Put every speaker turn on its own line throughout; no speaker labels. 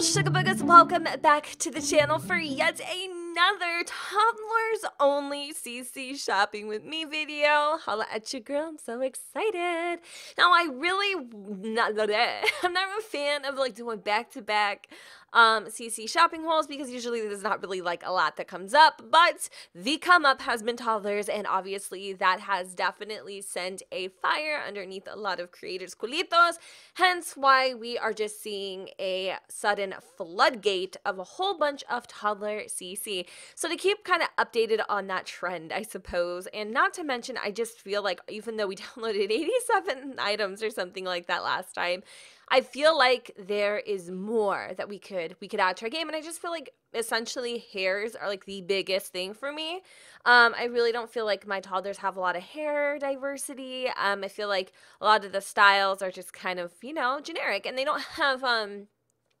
little welcome back to the channel for yet another toddlers only CC shopping with me video. Holla at your girl, I'm so excited. Now I really not I'm not a fan of like doing back to back um, CC shopping hauls because usually there's not really like a lot that comes up, but the come up has been toddlers, and obviously that has definitely sent a fire underneath a lot of creators' culitos, hence why we are just seeing a sudden floodgate of a whole bunch of toddler CC. So to keep kind of updated on that trend, I suppose, and not to mention, I just feel like even though we downloaded 87 items or something like that last time, I feel like there is more that we could we could add to our game, and I just feel like essentially hairs are like the biggest thing for me. Um, I really don't feel like my toddlers have a lot of hair diversity. Um, I feel like a lot of the styles are just kind of you know generic, and they don't have um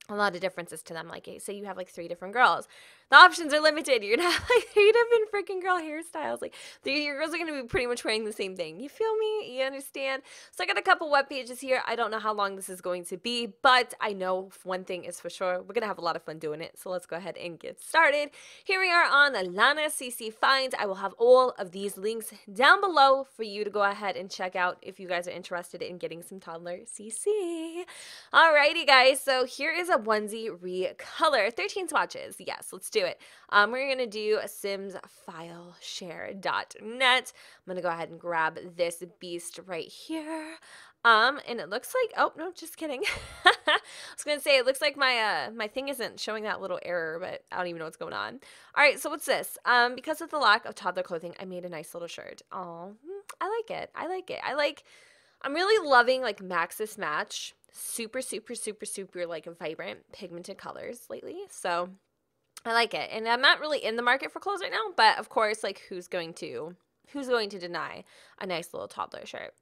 a lot of differences to them. Like, say you have like three different girls, the options are limited. You're have like three different freaking girl hairstyles. Like, your girls are gonna be pretty much wearing the same thing. You feel me? You understand? So I got a couple web pages here. I don't know how long this is going to be, but I know one thing is for sure. We're gonna have a lot of fun doing it. So let's go ahead and get started. Here we are on Lana CC Finds. I will have all of these links down below for you to go ahead and check out if you guys are interested in getting some toddler CC. Alrighty, guys. So here is a onesie recolor. 13 swatches. Yes, let's do it. Um, we're going to do a Sims. I'm going to go ahead and grab this beast right here. Um, and it looks like, oh, no, just kidding. I was going to say, it looks like my, uh, my thing isn't showing that little error, but I don't even know what's going on. All right, so what's this? Um, because of the lack of toddler clothing, I made a nice little shirt. Oh, I like it. I like it. I like, I'm really loving like Maxis Match. Super, super, super, super like vibrant pigmented colors lately. So I like it. And I'm not really in the market for clothes right now, but of course, like who's going to who's going to deny a nice little toddler shirt?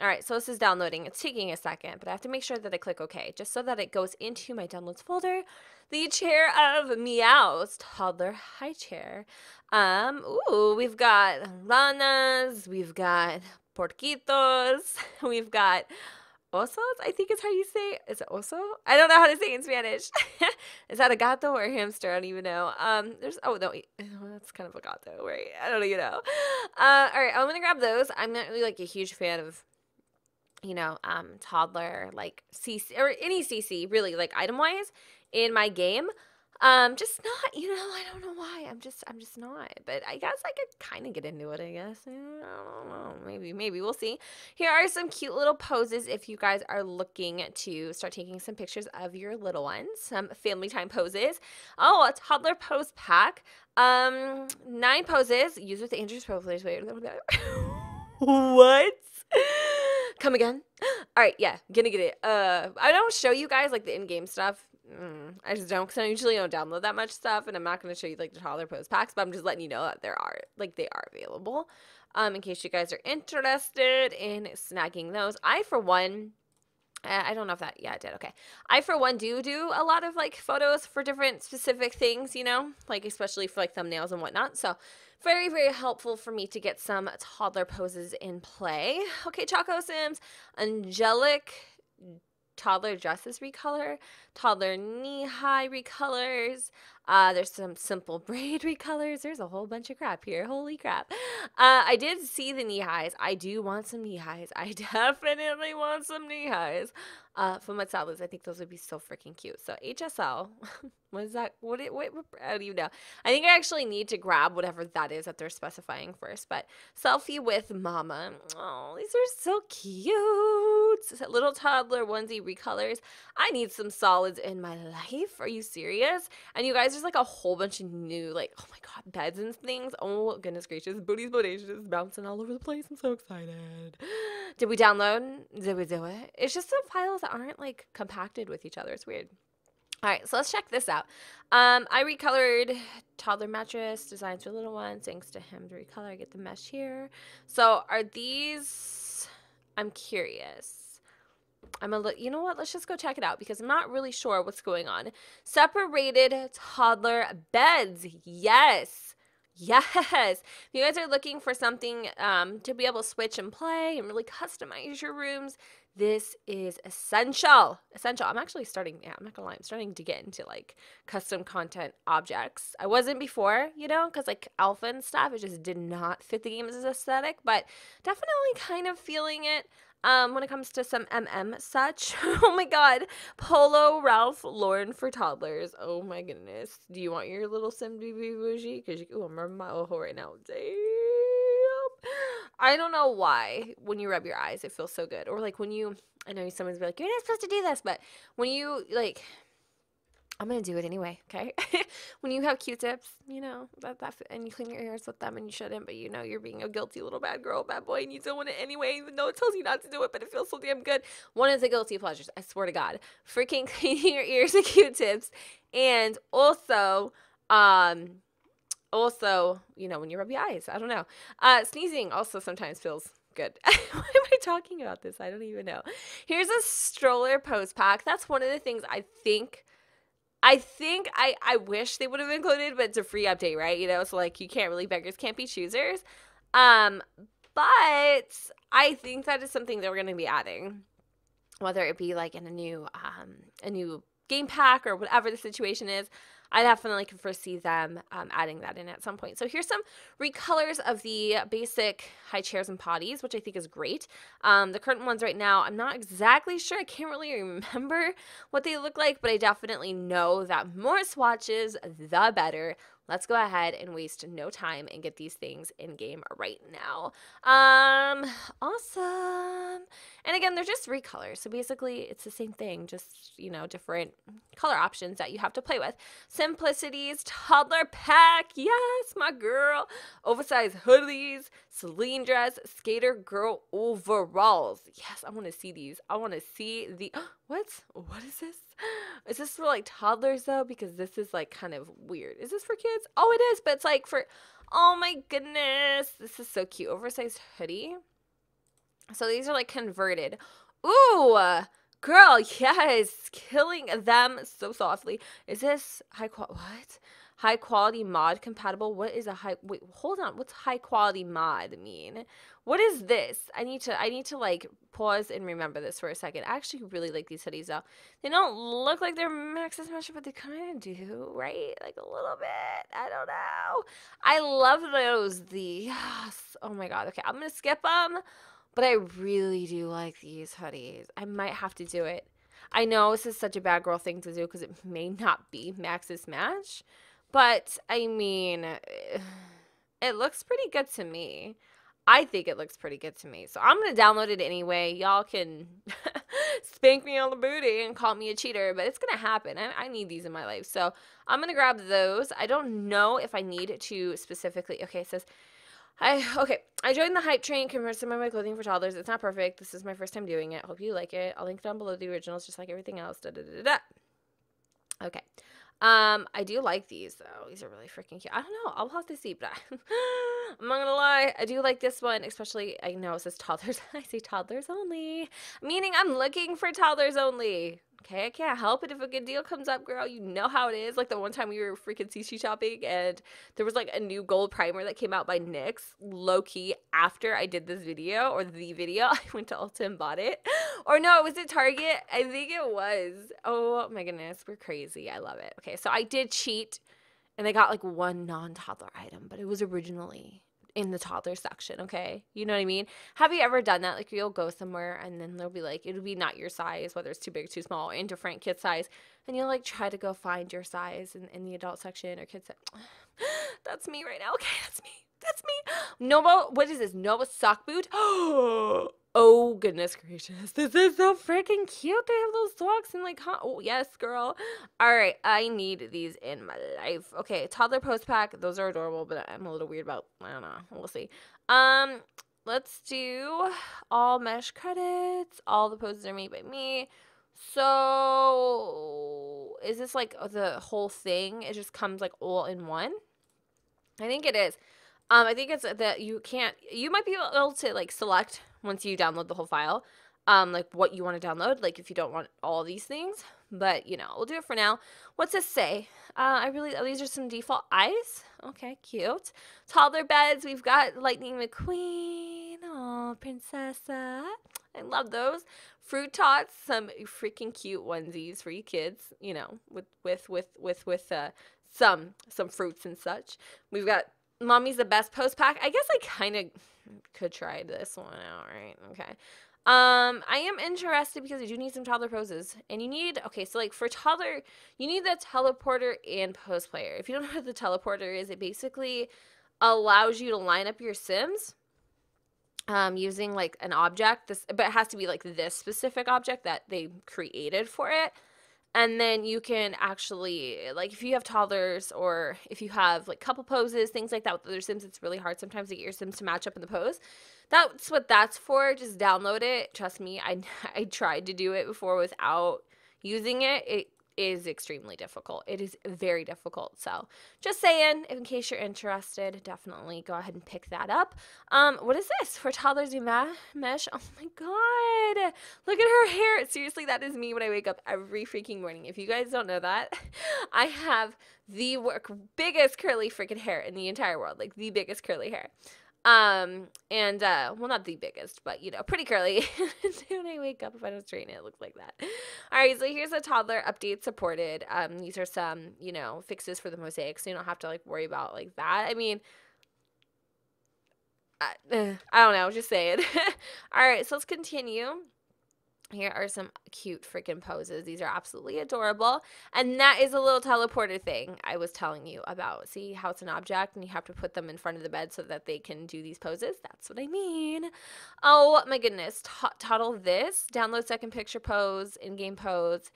All right, so this is downloading. It's taking a second, but I have to make sure that I click OK, just so that it goes into my downloads folder. The chair of meows, toddler high chair. Um, ooh, we've got ranas, we've got porquitos, we've got osos, I think is how you say it. Is it oso? I don't know how to say it in Spanish. is that a gato or a hamster? I don't even know. Um, there's oh no, that's kind of a gato, right? I don't even know. Uh, all right, I'm gonna grab those. I'm not really like a huge fan of, you know, um, toddler like CC or any CC really like item wise in my game. Um, just not, you know, I don't know why. I'm just, I'm just not. But I guess I could kind of get into it. I guess I don't know. Maybe, maybe we'll see. Here are some cute little poses if you guys are looking to start taking some pictures of your little ones. Some family time poses. Oh, a toddler pose pack. Um, nine poses. Use with Andrews Pose Players. Wait, what? Come again? All right, yeah, gonna get it. Uh, I don't show you guys like the in-game stuff Mm, I just don't because I usually don't download that much stuff, and I'm not going to show you like the toddler pose packs, but I'm just letting you know that there are like they are available. Um, in case you guys are interested in snagging those, I for one. I don't know if that, yeah, did. Okay. I, for one, do do a lot of like photos for different specific things, you know, like especially for like thumbnails and whatnot. So, very, very helpful for me to get some toddler poses in play. Okay, Choco Sims, Angelic toddler dresses recolor, toddler knee high recolors. Uh, there's some simple braid recolors. There's a whole bunch of crap here. Holy crap. Uh, I did see the knee highs. I do want some knee highs. I definitely want some knee highs. Uh, from Matsalas, I think those would be so freaking cute. So HSL, what is that? What it? What, what? I don't even know. I think I actually need to grab whatever that is that they're specifying first. But selfie with mama. Oh, these are so cute. Little toddler onesie recolors. I need some solids in my life. Are you serious? And you guys, there's like a whole bunch of new, like, oh my god, beds and things. Oh goodness gracious, booties, bodacious, bouncing all over the place. I'm so excited. Did we download? Did we do it? It's just some files that aren't like compacted with each other. It's weird. All right, so let's check this out. Um, I recolored toddler mattress designs for little ones. Thanks to him to recolor. I get the mesh here. So are these? I'm curious. I'm a little, you know what? Let's just go check it out because I'm not really sure what's going on. Separated toddler beds. Yes. Yes. If you guys are looking for something um, to be able to switch and play and really customize your rooms, This is essential. Essential. I'm actually starting, yeah, I'm not gonna lie, I'm starting to get into like custom content objects. I wasn't before, you know, because like alpha and stuff, it just did not fit the game's aesthetic, but definitely kind of feeling it. Um, when it comes to some MM such, oh my god, Polo Ralph Lauren for toddlers. Oh my goodness. Do you want your little sim to be bougie? Because you, oh, I'm rubbing my ojo right now. Damn. I don't know why when you rub your eyes it feels so good. Or like when you, I know someone's be like, you're not supposed to do this, but when you like I'm gonna do it anyway, okay? when you have Q-tips, you know that that and you clean your ears with them, and you shouldn't, but you know you're being a guilty little bad girl, bad boy, and you doing it anyway, even though it tells you not to do it, but it feels so damn good. One of the guilty pleasures, I swear to God, freaking cleaning your ears with Q-tips, and also, um, also, you know when you rub your eyes, I don't know, uh, sneezing also sometimes feels good. Why am I talking about this? I don't even know. Here's a stroller pose pack. That's one of the things I think I think I I wish they would have included, but it's a free update, right? You know, so like you can't really beggars can't be choosers. Um, but I think that is something that we're going to be adding, whether it be like in a new um a new game pack or whatever the situation is. I definitely can foresee them um, adding that in at some point. So here's some recolors of the basic high chairs and potties, which I think is great. Um, the current ones right now, I'm not exactly sure. I can't really remember what they look like, but I definitely know that more swatches, the better. Let's go ahead and waste no time and get these things in game right now. Um, awesome. And again, they're just three colors. So basically, it's the same thing, just, you know, different color options that you have to play with. Simplicities, toddler pack. Yes, my girl. Oversized hoodies, Celine dress, skater girl overalls. Yes, I want to see these. I want to see the. What? What is this? Is this for like toddlers though? Because this is like kind of weird. Is this for kids? Oh, it is, but it's like for. Oh my goodness. This is so cute. Oversized hoodie. So these are like converted. Ooh, girl, yes, killing them so softly. Is this high quality? What? High quality mod compatible? What is a high? Wait, hold on. What's high quality mod mean? What is this? I need to. I need to like pause and remember this for a second. I actually really like these hoodies though. They don't look like they're Maxis Match, but they kind of do, right? Like a little bit. I don't know. I love those. The. Oh my god. Okay, I'm gonna skip them. But I really do like these hoodies. I might have to do it. I know this is such a bad girl thing to do because it may not be Maxis Match. But I mean, eh, it looks pretty good to me. I think it looks pretty good to me. So I'm going to download it anyway. Y'all can spank me on the booty and call me a cheater, but it's going to happen. I, I, need these in my life. So I'm going to grab those. I don't know if I need to specifically. Okay, it says I okay. I joined the hype train, converted some of my clothing for toddlers. It's not perfect. This is my first time doing it. Hope you like it. I'll link down below the originals, just like everything else. Da, da, da, da. Okay. Um, I do like these though. These are really freaking cute. I don't know. I'll have to see, but I, I'm not gonna lie. I do like this one, especially. I know it says toddlers. I say toddlers only, meaning I'm looking for toddlers only. Okay, I can't help it if a good deal comes up, girl. You know how it is. Like the one time we were freaking CC shopping and there was like a new gold primer that came out by NYX, low key, after I did this video or the video. I went to Ulta and bought it. Or no, it was at Target. I think it was. Oh my goodness, we're crazy. I love it. Okay, so I did cheat and I got like one non toddler item, but it was originally in the toddler section, okay? You know what I mean? Have you ever done that? Like you'll go somewhere and then they'll be like, it'll be not your size, whether it's too big, too small, or indifferent kid size. And you'll like try to go find your size in, in the adult section or kids. that's me right now. Okay, that's me. That's me. Nova, what is this? Nova sock boot? Oh, oh, goodness gracious. This is so freaking cute. They have those socks and like, huh? Oh, yes, girl. All right, I need these in my life. Okay, toddler pose pack. Those are adorable, but I'm a little weird about, I don't know. We'll see. Um, let's do all mesh credits. All the poses are made by me. So, is this like the whole thing? It just comes like all in one? I think it is. Um, I think it's that you can't. You might be able to like select once you download the whole file, um, like what you want to download. Like if you don't want all these things, but you know, we'll do it for now. What's this say? Uh, I really. Oh, these are some default eyes. Okay, cute. Toddler beds. We've got Lightning McQueen. Oh, princessa. I love those. Fruit tots, some freaking cute onesies for you kids, you know, with with with with with uh some some fruits and such. We've got Mommy's the best pose pack. I guess I kind of could try this one out, right? Okay. Um, I am interested because I do need some toddler poses. And you need, okay, so like for toddler, you need the teleporter and pose player. If you don't know what the teleporter is, it basically allows you to line up your Sims um, using like an object, this, but it has to be like this specific object that they created for it and then you can actually like if you have toddlers or if you have like couple poses things like that with other sims it's really hard sometimes to get your sims to match up in the pose. That's what that's for just download it. Trust me i i tried to do it before without using it. It is extremely difficult. It is very difficult. So, just saying, in case you're interested, definitely go ahead and pick that up. Um, what is this for toddlers do mesh? Oh my god, look at her hair. Seriously, that is me when I wake up every freaking morning. If you guys don't know that, I have the work biggest curly freaking hair in the entire world, like the biggest curly hair. Um, and uh, well, not the biggest, but you know, pretty curly. when I wake up, if I don't straighten it, it looks like that. All right, so here's a toddler update supported. Um, these are some, you know, fixes for the mosaic, so you don't have to like worry about like that. I mean, I, I don't know, just saying. All right, so let's continue. Here are some cute freaking poses. These are absolutely adorable. And that is a little teleporter thing I was telling you about. See how it's an object and you have to put them in front of the bed so that they can do these poses? That's what I mean. Oh my goodness. Toddle this. Download second picture pose, in-game pose,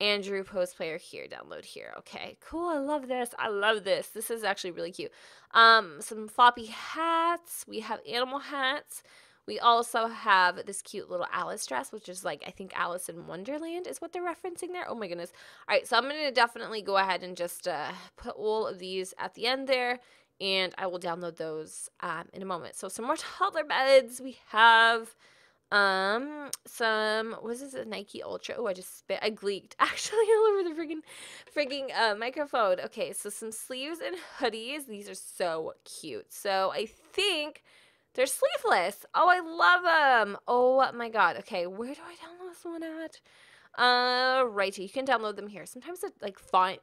Andrew pose player here. Download here. Okay, cool. I love this. I love this. This is actually really cute. Um, some floppy hats. We have animal hats. We also have this cute little Alice dress, which is like, I think Alice in Wonderland is what they're referencing there. Oh my goodness. All right, so I'm going to definitely go ahead and just uh, put all of these at the end there, and I will download those um, in a moment. So some more toddler beds. We have um some what is this a Nike Ultra? Oh, I just spit I gleeked actually all over the freaking freaking uh, microphone. Okay, so some sleeves and hoodies. These are so cute. So I think they're sleeveless. Oh, I love them. Oh my god. Okay, where do I download this one at? Uh, right. You can download them here. Sometimes the like font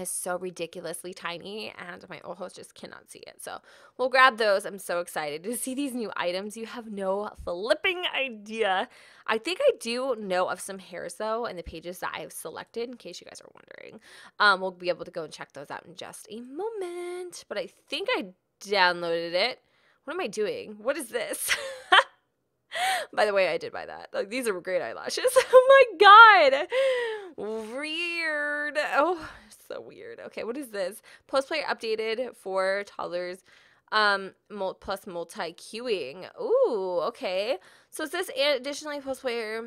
is so ridiculously tiny and my host just cannot see it. So we'll grab those. I'm so excited to see these new items. You have no flipping idea. I think I do know of some hairs though in the pages that I've selected in case you guys are wondering. Um, we'll be able to go and check those out in just a moment. But I think I downloaded it. What am I doing? What is this? By the way, I did buy that. Like these are great eyelashes. oh my god. Weird. Oh, so weird. Okay, what is this? Pose player updated for toddlers um plus multi queuing. Ooh, okay. So is this additionally pose player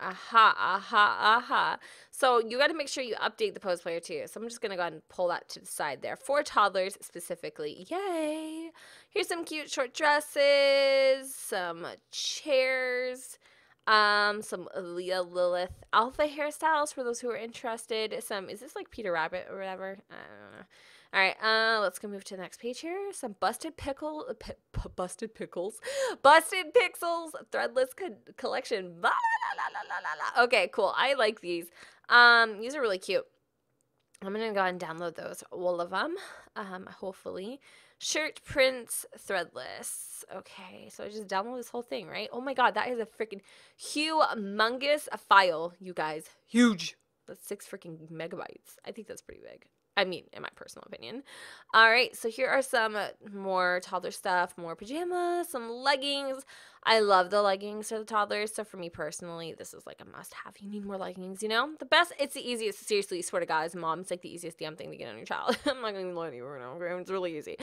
Aha, aha, aha. So you got to make sure you update the pose player too. So I'm just going to go ahead and pull that to the side there. For toddlers specifically. Yay. Here's some cute short dresses, some chairs, um, some Leah Lilith alpha hairstyles for those who are interested. Some, is this like Peter Rabbit or whatever? I don't know. All right, uh, let's go move to the next page here. Some busted pickle, uh, p- busted pickles, busted pixels, threadless co- collection. Okay, cool. I like these. Um, these are really cute. I'm gonna go and download those, all of them. Um, hopefully, shirt prints, threadless. Okay, so I just download this whole thing, right? Oh my god, that is a freaking humongous file, you guys. Huge. That's six freaking megabytes. I think that's pretty big. I mean, in my personal opinion. All right, so here are some uh, more toddler stuff, more pajamas, some leggings. I love the leggings for the toddlers. So for me personally, this is like a must have. You need more leggings, you know? The best, it's the easiest. Seriously, swear to God, as mom, it's like the easiest damn thing to get on your child. I'm not to lie to you right now, okay? It's really easy.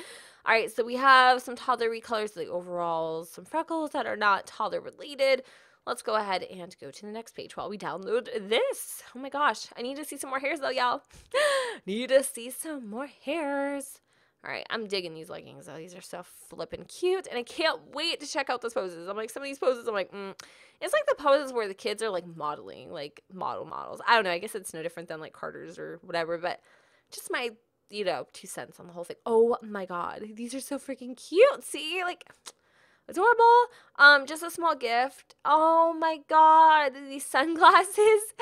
All right, so we have some toddler recolors, the overalls, some freckles that are not toddler related let's go ahead and go to the next page while we download this. Oh my gosh, I need to see some more hairs though, y'all. need to see some more hairs. All right, I'm digging these leggings though. These are so flippin' cute, and I can't wait to check out those poses. I'm like, some of these poses, I'm like, mm. it's like the poses where the kids are like modeling, like model models. I don't know. I guess it's no different than like Carter's or whatever, but just my, you know, two cents on the whole thing. Oh my god, these are so freaking cute. See, like, adorable. Um, just a small gift. Oh my god, these sunglasses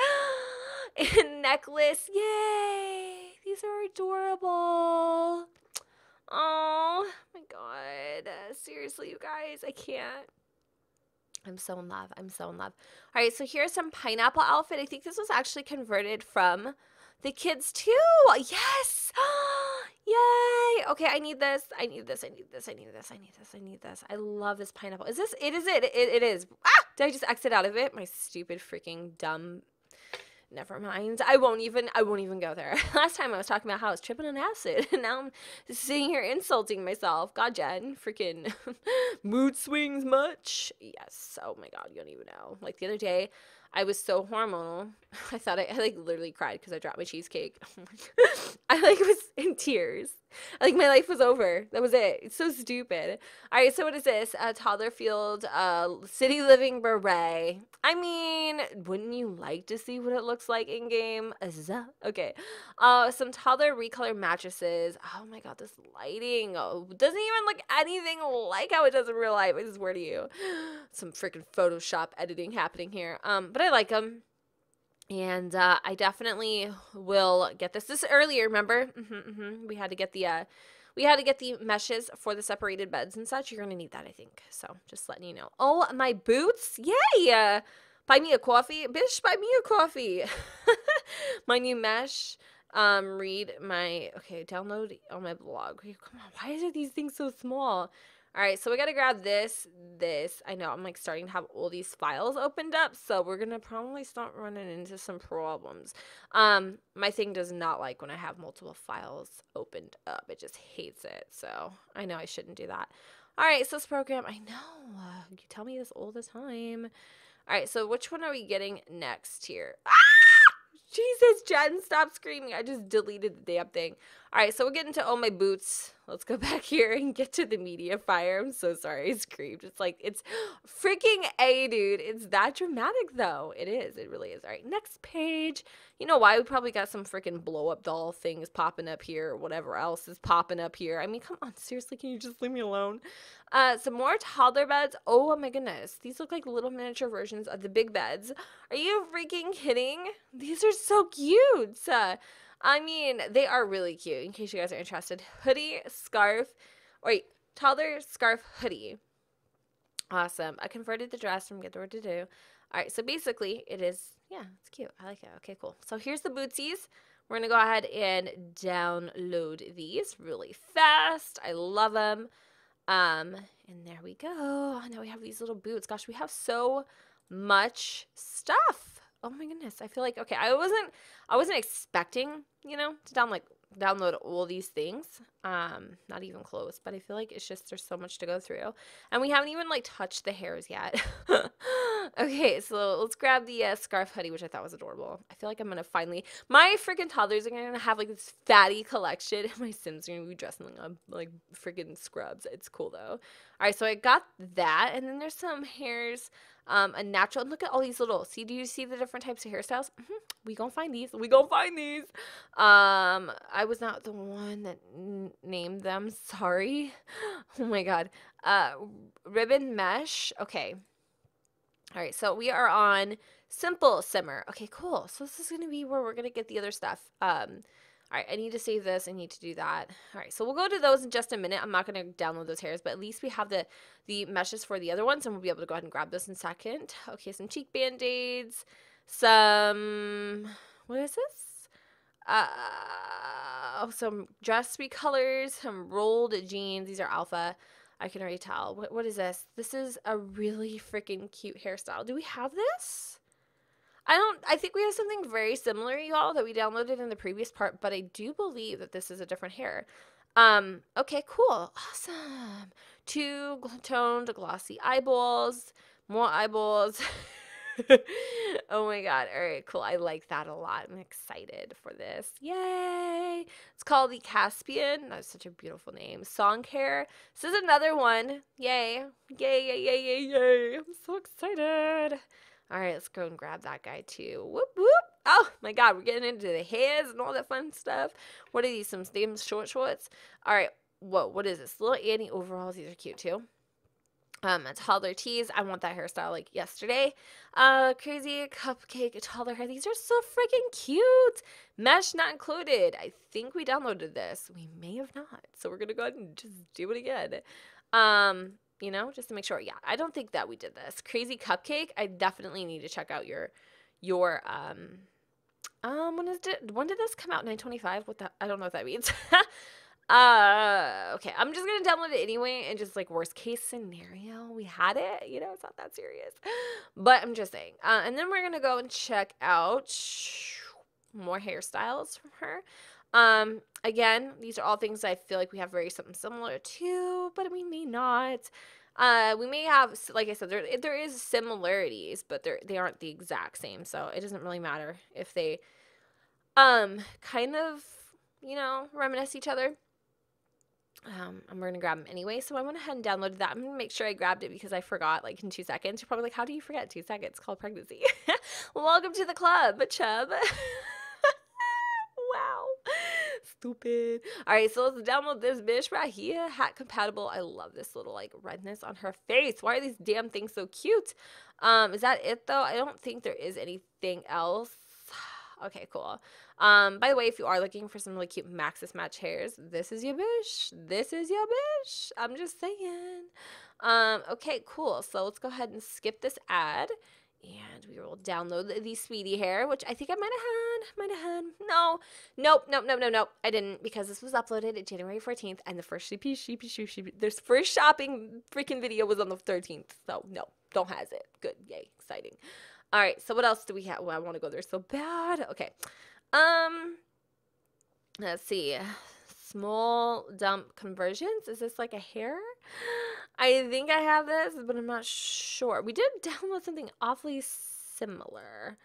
and necklace. Yay! These are adorable. Oh my god. Seriously, you guys, I can't. I'm so in love. I'm so in love. All right, so here's some pineapple outfit. I think this was actually converted from the kids too. Yes. Yay. Okay, I need this. I need this. I need this. I need this. I need this. I need this. I love this pineapple. Is this it is it? It, it is. Ah! Did I just exit out of it? My stupid freaking dumb never mind. I won't even I won't even go there. Last time I was talking about how I was tripping on acid, and now I'm sitting here insulting myself. God, Jen, freaking mood swings much? Yes. Oh my god, you don't even know. Like the other day, I was so hormonal. I thought I, I like literally cried because I dropped my cheesecake. Oh I like was in tears. Like my life was over. That was it. It's so stupid. All right, so what is this? A toddler field, uh, city living beret. I mean, wouldn't you like to see what it looks like in game? Okay. Uh, some toddler recolor mattresses. Oh my god, this lighting oh, doesn't even look anything like how it does in real life. I swear to you, some freaking Photoshop editing happening here. Um, but I like them and uh, I definitely will get this. This earlier, remember? Mm-hmm, mm-hmm. We had to get the uh, we had to get the meshes for the separated beds and such. You're gonna need that, I think. So just letting you know. Oh, my boots! Yay! Uh, buy me a coffee, bitch. Buy me a coffee. my new mesh. Um, read my okay. Download on my blog. Come on, why are these things so small? All right, so we got to grab this, this. I know I'm like starting to have all these files opened up, so we're to probably start running into some problems. Um, my thing does not like when I have multiple files opened up. It just hates it. So I know I shouldn't do that. All right, so this program, I know. You tell me this all the time. All right, so which one are we getting next here? Ah! Jesus, Jen, stop screaming. I just deleted the damn thing. All right, so we'll get into Oh My Boots. Let's go back here and get to the media fire. I'm so sorry I screamed. It's like, it's freaking A, dude. It's that dramatic, though. It is. It really is. All right, next page. You know why? We probably got some freaking blow up doll things popping up here or whatever else is popping up here. I mean, come on. Seriously, can you just leave me alone? Uh, some more toddler beds. Oh my goodness. These look like little miniature versions of the big beds. Are you freaking kidding? These are so cute. Uh, I mean, they are really cute in case you guys are interested. Hoodie, scarf, wait, toddler scarf hoodie. Awesome. I converted the dress from Get the Word to Do. All right, so basically it is, yeah, it's cute. I like it. Okay, cool. So here's the bootsies. We're going to go ahead and download these really fast. I love them. Um, and there we go. Now we have these little boots. Gosh, we have so much stuff oh my goodness i feel like okay i wasn't i wasn't expecting you know to down like download all these things um not even close but i feel like it's just there's so much to go through. And we haven't even like touched the hairs yet okay so let's grab the uh, scarf hoodie which i thought was adorable i feel like i'm gonna finally my freaking toddlers are gonna have like this fatty collection and my sims are gonna be dressing like, like freaking scrubs it's cool though all right so i got that and then there's some hairs um, a natural. Look at all these little. See, do you see the different types of hairstyles? Mm-hmm. We gonna find these. We gonna find these. Um, I was not the one that named them. Sorry. Oh my god. Uh, ribbon mesh. Okay. All right. So we are on simple simmer. Okay, cool. So this is gonna be where we're gonna get the other stuff. Um all right, I need to save this. I need to do that. All right, so we'll go to those in just a minute. I'm not going to download those hairs, but at least we have the, the meshes for the other ones, and we'll be able to go ahead and grab this in a second. Okay, some cheek band-aids, some, what is this? Uh, oh, some dress recolors, some rolled jeans. These are alpha. I can already tell. What, what is this? This is a really freaking cute hairstyle. Do we have this? I don't I think we have something very similar, y'all, that we downloaded in the previous part, but I do believe that this is a different hair. Um, okay, cool. Awesome. Two toned glossy eyeballs, more eyeballs. oh my god. All right, cool. I like that a lot. I'm excited for this. Yay. It's called the Caspian. That's such a beautiful name. Song hair. This is another one. Yay. Yay, yay, yay, yay, yay. I'm so excited. All right, let's go and grab that guy too. Whoop, whoop. Oh my God, we're getting into the hairs and all that fun stuff. What are these? Some them short shorts? All right, whoa, what is this? Little Annie overalls. These are cute too. Um, a toddler tees. I want that hairstyle like yesterday. Uh, crazy cupcake toddler hair. These are so freaking cute. Mesh not included. I think we downloaded this. We may have not. So we're gonna go ahead and just do it again. Um, you know, just to make sure. Yeah, I don't think that we did this. Crazy cupcake. I definitely need to check out your your um um when is it when did this come out? 925? What the I don't know what that means. Uh, okay, I'm just gonna download it anyway, and just like worst case scenario, we had it. You know, it's not that serious, but I'm just saying. Uh, and then we're gonna go and check out more hairstyles from her. Um, again, these are all things I feel like we have very something similar to, but we may not. Uh, we may have, like I said, there there is similarities, but they they aren't the exact same. So it doesn't really matter if they, um, kind of, you know, reminisce each other um, going to grab them anyway. So I went ahead and downloaded that. I'm to make sure I grabbed it because I forgot like in two seconds. You're probably like, how do you forget two seconds? It's called pregnancy. Welcome to the club, chub. wow. Stupid. All right, so let's download this bitch right here. Hat compatible. I love this little like redness on her face. Why are these damn things so cute? Um, is that it though? I don't think there is anything else. Okay, cool. Um, by the way, if you are looking for some really cute Maxis match hairs, this is your bish. This is your bish. I'm just saying. Um, okay, cool. So let's go ahead and skip this ad. And we will download the, the Sweetie hair, which I think I might have had. Might have had. No. Nope, nope, nope, nope, nope. I didn't because this was uploaded January 14th and the first sheepy, sheepy, sheepy, sheepy. This first shopping freaking video was on the 13th. So, no, don't has it. Good. Yay. Exciting. All right. So, what else do we have? Well, I want to go there so bad. Okay. Um, let's see. Small dump conversions. Is this like a hair? I think I have this, but I'm not sure. We did download something awfully similar,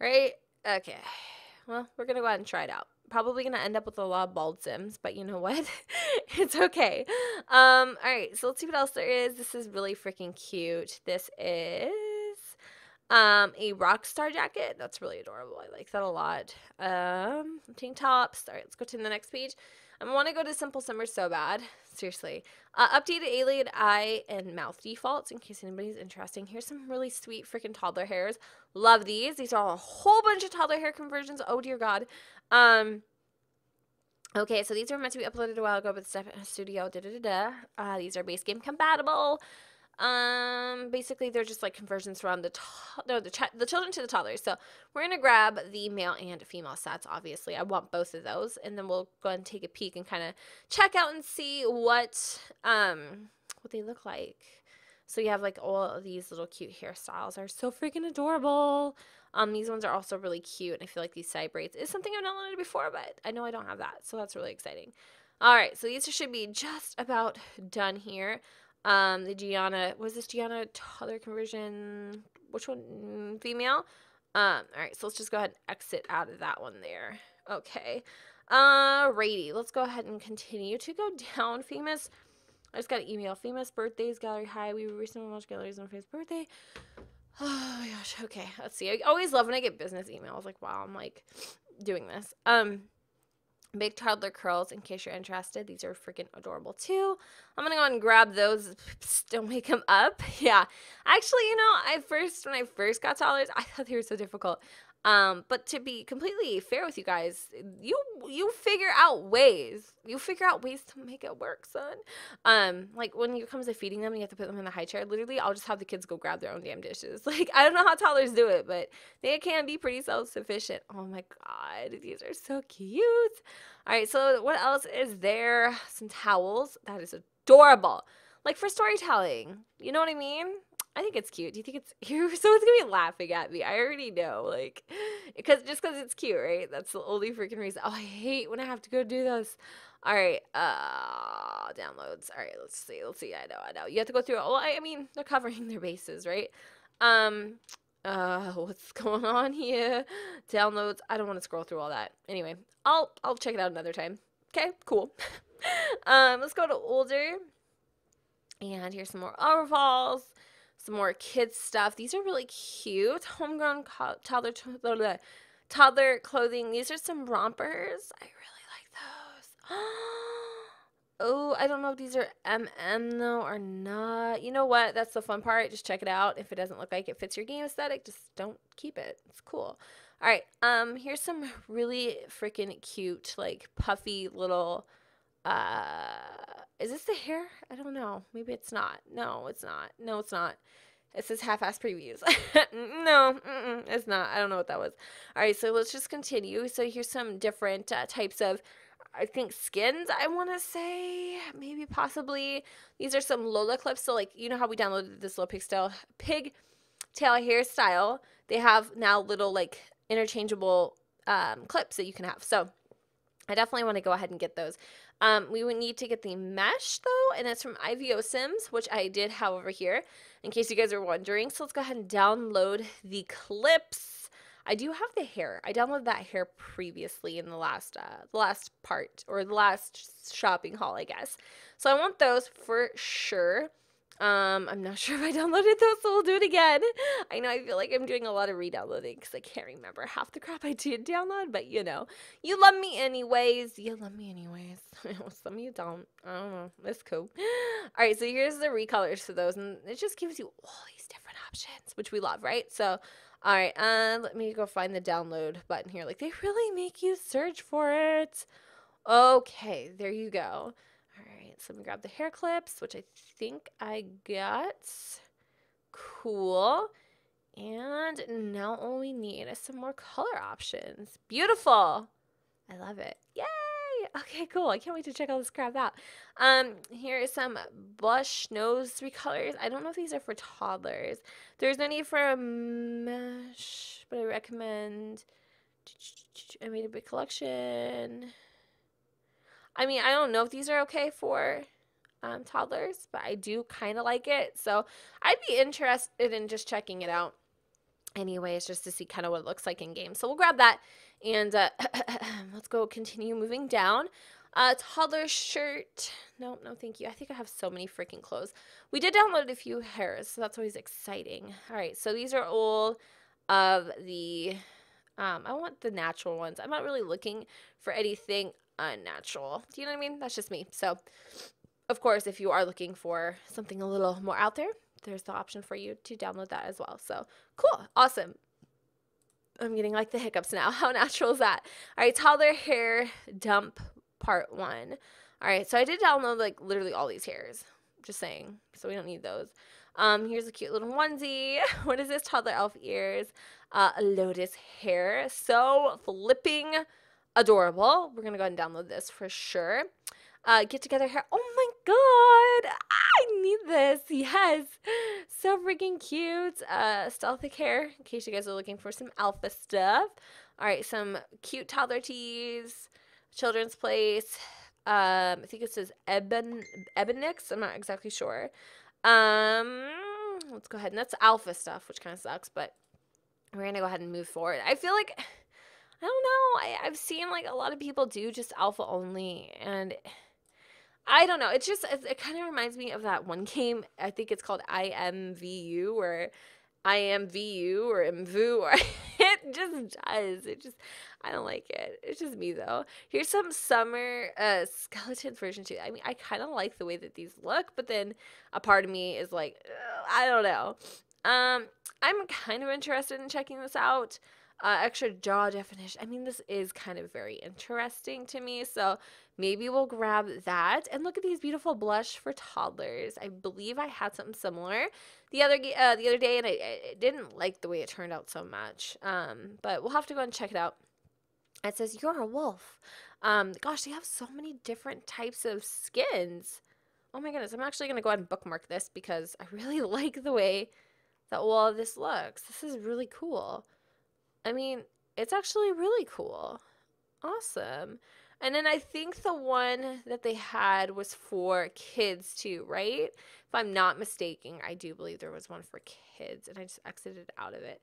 right? Okay. Well, we're going to go ahead and try it out. Probably going to end up with a lot of bald sims, but you know what? it's okay. Um, all right, so let's see what else there is. This is really freaking cute. This is um, a rock star jacket. That's really adorable. I like that a lot. Um, tank tops. All right, let's go to the next page. I want to go to Simple Summer so bad. Seriously. Uh, updated alien eye and mouth defaults in case anybody's interested. Here's some really sweet freaking toddler hairs. Love these. These are a whole bunch of toddler hair conversions. Oh dear God. Um, okay, so these were meant to be uploaded a while ago, but Step Studio. Da da da da. Uh, these are base game compatible. Um, basically, they're just like conversions from the to- no the ch- the children to the toddlers. So we're gonna grab the male and female sets. Obviously, I want both of those, and then we'll go and take a peek and kind of check out and see what um what they look like. So you have like all these little cute hairstyles are so freaking adorable. Um, these ones are also really cute, and I feel like these side braids is something I've downloaded before, but I know I don't have that, so that's really exciting. All right, so these should be just about done here. Um, the Gianna was this Gianna toddler conversion? Which one? Mm, female. Um, all right, so let's just go ahead and exit out of that one there. Okay. Uh, righty. Let's go ahead and continue to go down. Famous. I just got an email. Famous birthdays gallery. Hi, we recently launched galleries on Famous birthday. Oh my gosh. Okay, let's see. I always love when I get business emails. Like, wow, I'm like doing this. Um, Big toddler curls, in case you're interested. These are freaking adorable too. I'm gonna go and grab those. don't make them up. Yeah. Actually, you know, I first, when I first got toddlers, I thought they were so difficult. Um, but to be completely fair with you guys, you you figure out ways. You figure out ways to make it work, son. Um, like when it comes to feeding them, you have to put them in the high chair. Literally, I'll just have the kids go grab their own damn dishes. Like I don't know how toddlers do it, but they can be pretty self sufficient. Oh my god, these are so cute. All right, so what else is there? Some towels. That is adorable. Like for storytelling, you know what I mean? I think it's cute. Do you think it's you? Someone's gonna be laughing at me. I already know, like, because just because it's cute, right? That's the only freaking reason. Oh, I hate when I have to go do this. All right, uh, downloads. All right, let's see. Let's see. I know, I know. You have to go through. Well, I, I mean, they're covering their bases, right? Um, uh, what's going on here? Downloads. I don't want to scroll through all that. Anyway, I'll I'll check it out another time. Okay, cool. um, let's go to older. And here's some more overalls some more kids stuff. These are really cute. Homegrown toddler toddler clothing. These are some rompers. I really like those. Oh, I don't know if these are MM though or not. You know what? That's the fun part. Just check it out. If it doesn't look like it fits your game aesthetic, just don't keep it. It's cool. All right. Um, here's some really freaking cute, like puffy little. Uh, is this the hair? I don't know. Maybe it's not. No, it's not. No, it's not. It says half-ass previews. no, it's not. I don't know what that was. All right, so let's just continue. So here's some different uh, types of I think skins, I want to say, maybe possibly. These are some Lola clips. So, like, you know how we downloaded this little pigtail, pigtail hairstyle? They have now little, like, interchangeable um, clips that you can have. So, I definitely want to go ahead and get those. Um, we would need to get the mesh, though, and that's from IVO Sims, which I did have over here, in case you guys are wondering. So, let's go ahead and download the clips. I do have the hair. I downloaded that hair previously in the last uh, the last part or the last shopping haul, I guess. So I want those for sure. Um, I'm not sure if I downloaded those, so we'll do it again. I know I feel like I'm doing a lot of re-downloading because I can't remember half the crap I did download, but you know, you love me anyways. You love me anyways. Some of you don't. I don't know. That's cool. All right, so here's the recolors for those, and it just gives you all these different options, which we love, right? So all right, uh, let me go find the download button here. Like, they really make you search for it. Okay, there you go. So let me grab the hair clips, which I think I got. Cool. And now all we need is some more color options. Beautiful. I love it. Yay! Okay, cool. I can't wait to check all this crap out. Um, here is some blush nose three colors. I don't know if these are for toddlers. There's need for mesh, but I recommend. I made a big collection. I mean, I don't know if these are okay for um, toddlers, but I do kind of like it. So I'd be interested in just checking it out anyways, just to see kind of what it looks like in game. So we'll grab that and uh, let's go continue moving down. Uh, toddler shirt. No, no, thank you. I think I have so many freaking clothes. We did download a few hairs, so that's always exciting. All right, so these are all of the. Um, I want the natural ones. I'm not really looking for anything unnatural. Do you know what I mean? That's just me. So, of course, if you are looking for something a little more out there, there's the option for you to download that as well. So, cool. Awesome. I'm getting like the hiccups now. How natural is that? All right, toddler hair dump part one. All right, so I did download like literally all these hairs. Just saying. So we don't need those. Um, here's a cute little onesie. what is this? Toddler elf ears. Uh, lotus hair. So flipping adorable. We're gonna go ahead and download this for sure. Uh, get together hair. Oh my god, I need this. Yes, so freaking cute. Uh, Stealthic hair. In case you guys are looking for some alpha stuff. All right, some cute toddler tees. Children's Place. Um, I think it says Eben Ebenix. I'm not exactly sure. Um, let's go ahead and that's alpha stuff, which kind of sucks, but we're gonna go ahead and move forward. I feel like I don't know. I, I've seen like a lot of people do just alpha only, and I don't know. It's just it, it kind of reminds me of that one game. I think it's called IMVU or IMVU or MVU or it just does. It just I don't like it. It's just me though. Here's some summer uh skeletons version 2. I mean, I kind of like the way that these look, but then a part of me is like I don't know. Um I'm kind of interested in checking this out uh, extra jaw definition. I mean, this is kind of very interesting to me. So maybe we'll grab that. And look at these beautiful blush for toddlers. I believe I had something similar the other uh, the other day, and I, I, didn't like the way it turned out so much. Um, but we'll have to go and check it out. It says you're a wolf. Um, gosh, they have so many different types of skins. Oh my goodness, I'm actually gonna go ahead and bookmark this because I really like the way that all this looks. This is really cool. I mean, it's actually really cool. Awesome. And then I think the one that they had was for kids too, right? If I'm not mistaken, I do believe there was one for kids and I just exited out of it.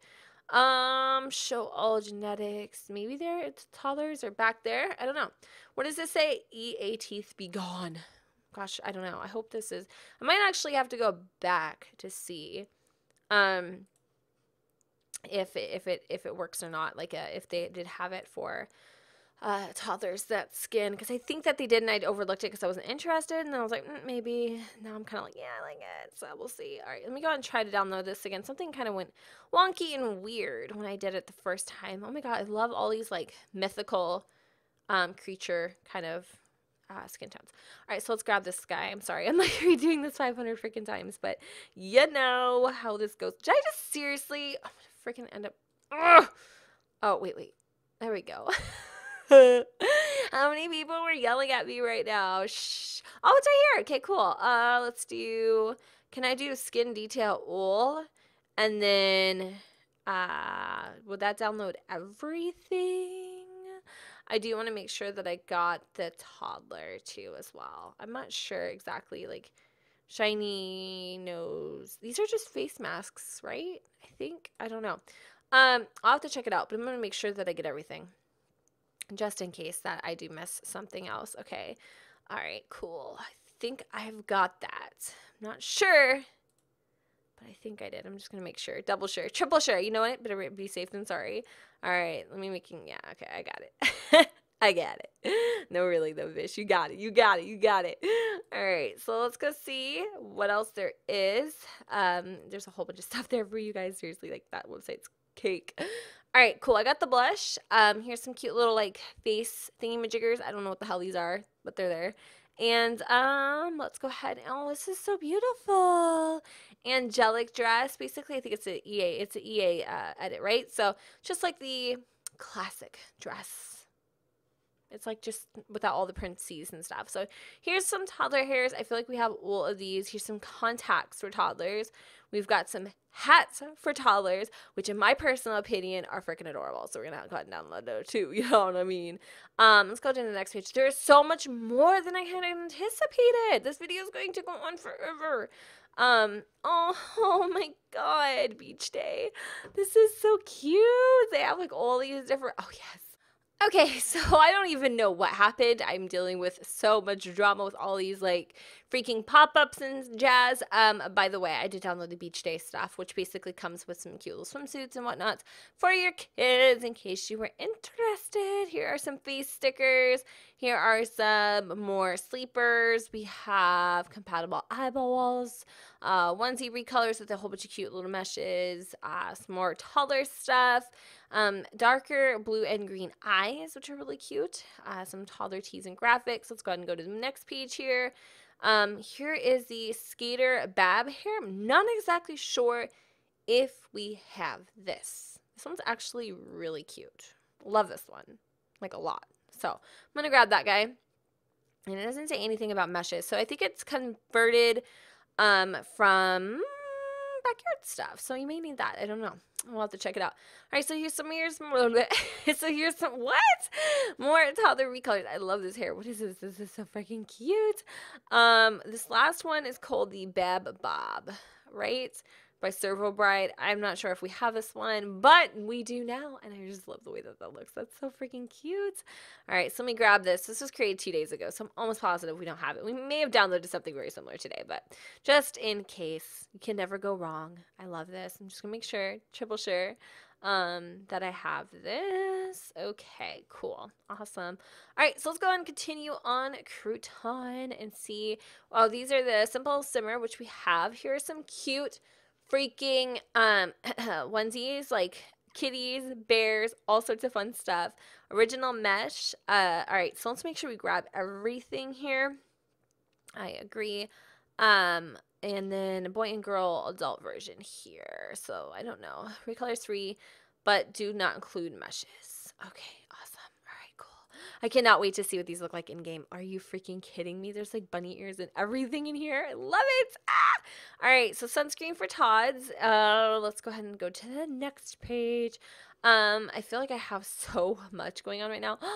Um, show all genetics. Maybe there it's toddlers or back there. I don't know. What does this say? EA teeth be gone. Gosh, I don't know. I hope this is I might actually have to go back to see. Um if if it if it works or not. Like uh, if they did have it for uh, toddlers that skin because I think that they did and I'd overlooked it because I wasn't interested and I was like mm, maybe. Now I'm kind of like yeah I like it. So we'll see. All right let me go and try to download this again. Something kind of went wonky and weird when I did it the first time. Oh my god I love all these like mythical um, creature kind of uh, skin tones. All right so let's grab this guy. I'm sorry I'm like redoing this 500 freaking times but you know how this goes. Did I just seriously I'm gonna freaking end up Ugh! oh wait wait there we go How many people were yelling at me right now? Shh. Oh, it's right here. Okay, cool. Uh, let's do. Can I do skin detail all, and then uh, would that download everything? I do want to make sure that I got the toddler too as well. I'm not sure exactly like shiny nose. These are just face masks, right? I think. I don't know. Um, I'll have to check it out, but I'm gonna make sure that I get everything just in case that I do miss something else. Okay. All right, cool. I think I've got that. I'm not sure, but I think I did. I'm just going to make sure. Double sure. Triple sure. You know what? Better be safe than sorry. All right, let me making, yeah, okay, I got it. I got it. No, really, though, bitch. You got it. You got it. You got it. All right, so let's go see what else there is. Um, there's a whole bunch of stuff there for you guys. Seriously, like that website's cake. All right, cool. I got the blush. Um, here's some cute little like face thingy-majiggers. I don't know what the hell these are, but they're there. And um, let's go ahead. Oh, this is so beautiful. Angelic dress. Basically, I think it's an EA. It's an EA uh, edit, right? So just like the classic dress. It's like just without all the princess and stuff. So here's some toddler hairs. I feel like we have all of these. Here's some contacts for toddlers. We've got some hats for toddlers, which in my personal opinion are freaking adorable. So we're gonna go ahead and download those too. You know what I mean? Um, let's go to the next page. There's so much more than I had anticipated. This video is going to go on forever. Um, oh, oh my god, beach day. This is so cute. They have like all these different oh yes. Okay, so I don't even know what happened. I'm dealing with so much drama with all these like freaking pop-ups and jazz. Um, by the way, I did download the beach day stuff, which basically comes with some cute little swimsuits and whatnot for your kids in case you were interested. Here are some face stickers. Here are some more sleepers. We have compatible eyeballs, uh, onesie recolors with a whole bunch of cute little meshes, uh, some more taller stuff. Um, darker blue and green eyes, which are really cute. Uh, some taller tees and graphics. Let's go ahead and go to the next page here. Um, here is the skater bab hair. I'm not exactly sure if we have this. This one's actually really cute. Love this one, like a lot. So I'm going to grab that guy. And it doesn't say anything about meshes. So I think it's converted um, from backyard stuff. So you may need that. I don't know. We'll have to check it out. All right, so here's some here's some so here's some what more toddler recolors. I love this hair. What is this? This is so freaking cute. Um, this last one is called the Bab Bob, right? By Servo Bride. I'm not sure if we have this one, but we do now, and I just love the way that that looks. That's so freaking cute. All right, so let me grab this. This was created two days ago, so I'm almost positive we don't have it. We may have downloaded something very similar today, but just in case, you can never go wrong. I love this. I'm just gonna make sure, triple sure, um, that I have this. Okay, cool. Awesome. All right, so let's go and continue on Crouton and see. Oh, these are the simple simmer, which we have. Here are some cute freaking um onesies like kitties, bears, all sorts of fun stuff. Original mesh. Uh, all right, so let's make sure we grab everything here. I agree. Um, and then a boy and girl adult version here. So I don't know. Recolors three, but do not include meshes. Okay, I cannot wait to see what these look like in game. Are you freaking kidding me? There's like bunny ears and everything in here. I love it. Ah! All right, so sunscreen for Todd's. Uh, let's go ahead and go to the next page. Um, I feel like I have so much going on right now.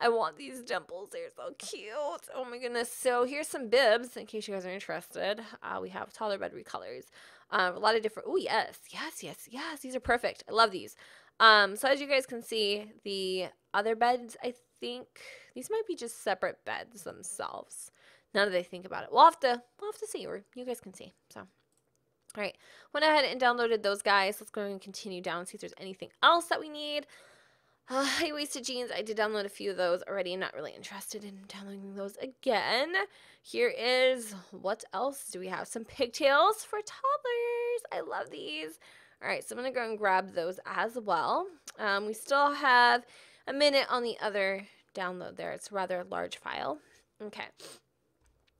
I want these dimples. They're so cute. Oh my goodness. So here's some bibs in case you guys are interested. Uh, we have toddler bed recolors. Um, a lot of different. Oh yes, yes, yes, yes. These are perfect. I love these. Um, so as you guys can see, the other beds, I think these might be just separate beds themselves. Now that I think about it, we'll have to we'll have to see, or you guys can see. So, all right, went ahead and downloaded those guys. Let's go and continue down and see if there's anything else that we need. Uh, high-waisted jeans, I did download a few of those already. I'm not really interested in downloading those again. Here is, what else do we have? Some pigtails for toddlers. I love these. All right, so I'm to go and grab those as well. Um, we still have a minute on the other download there. It's rather large file. Okay.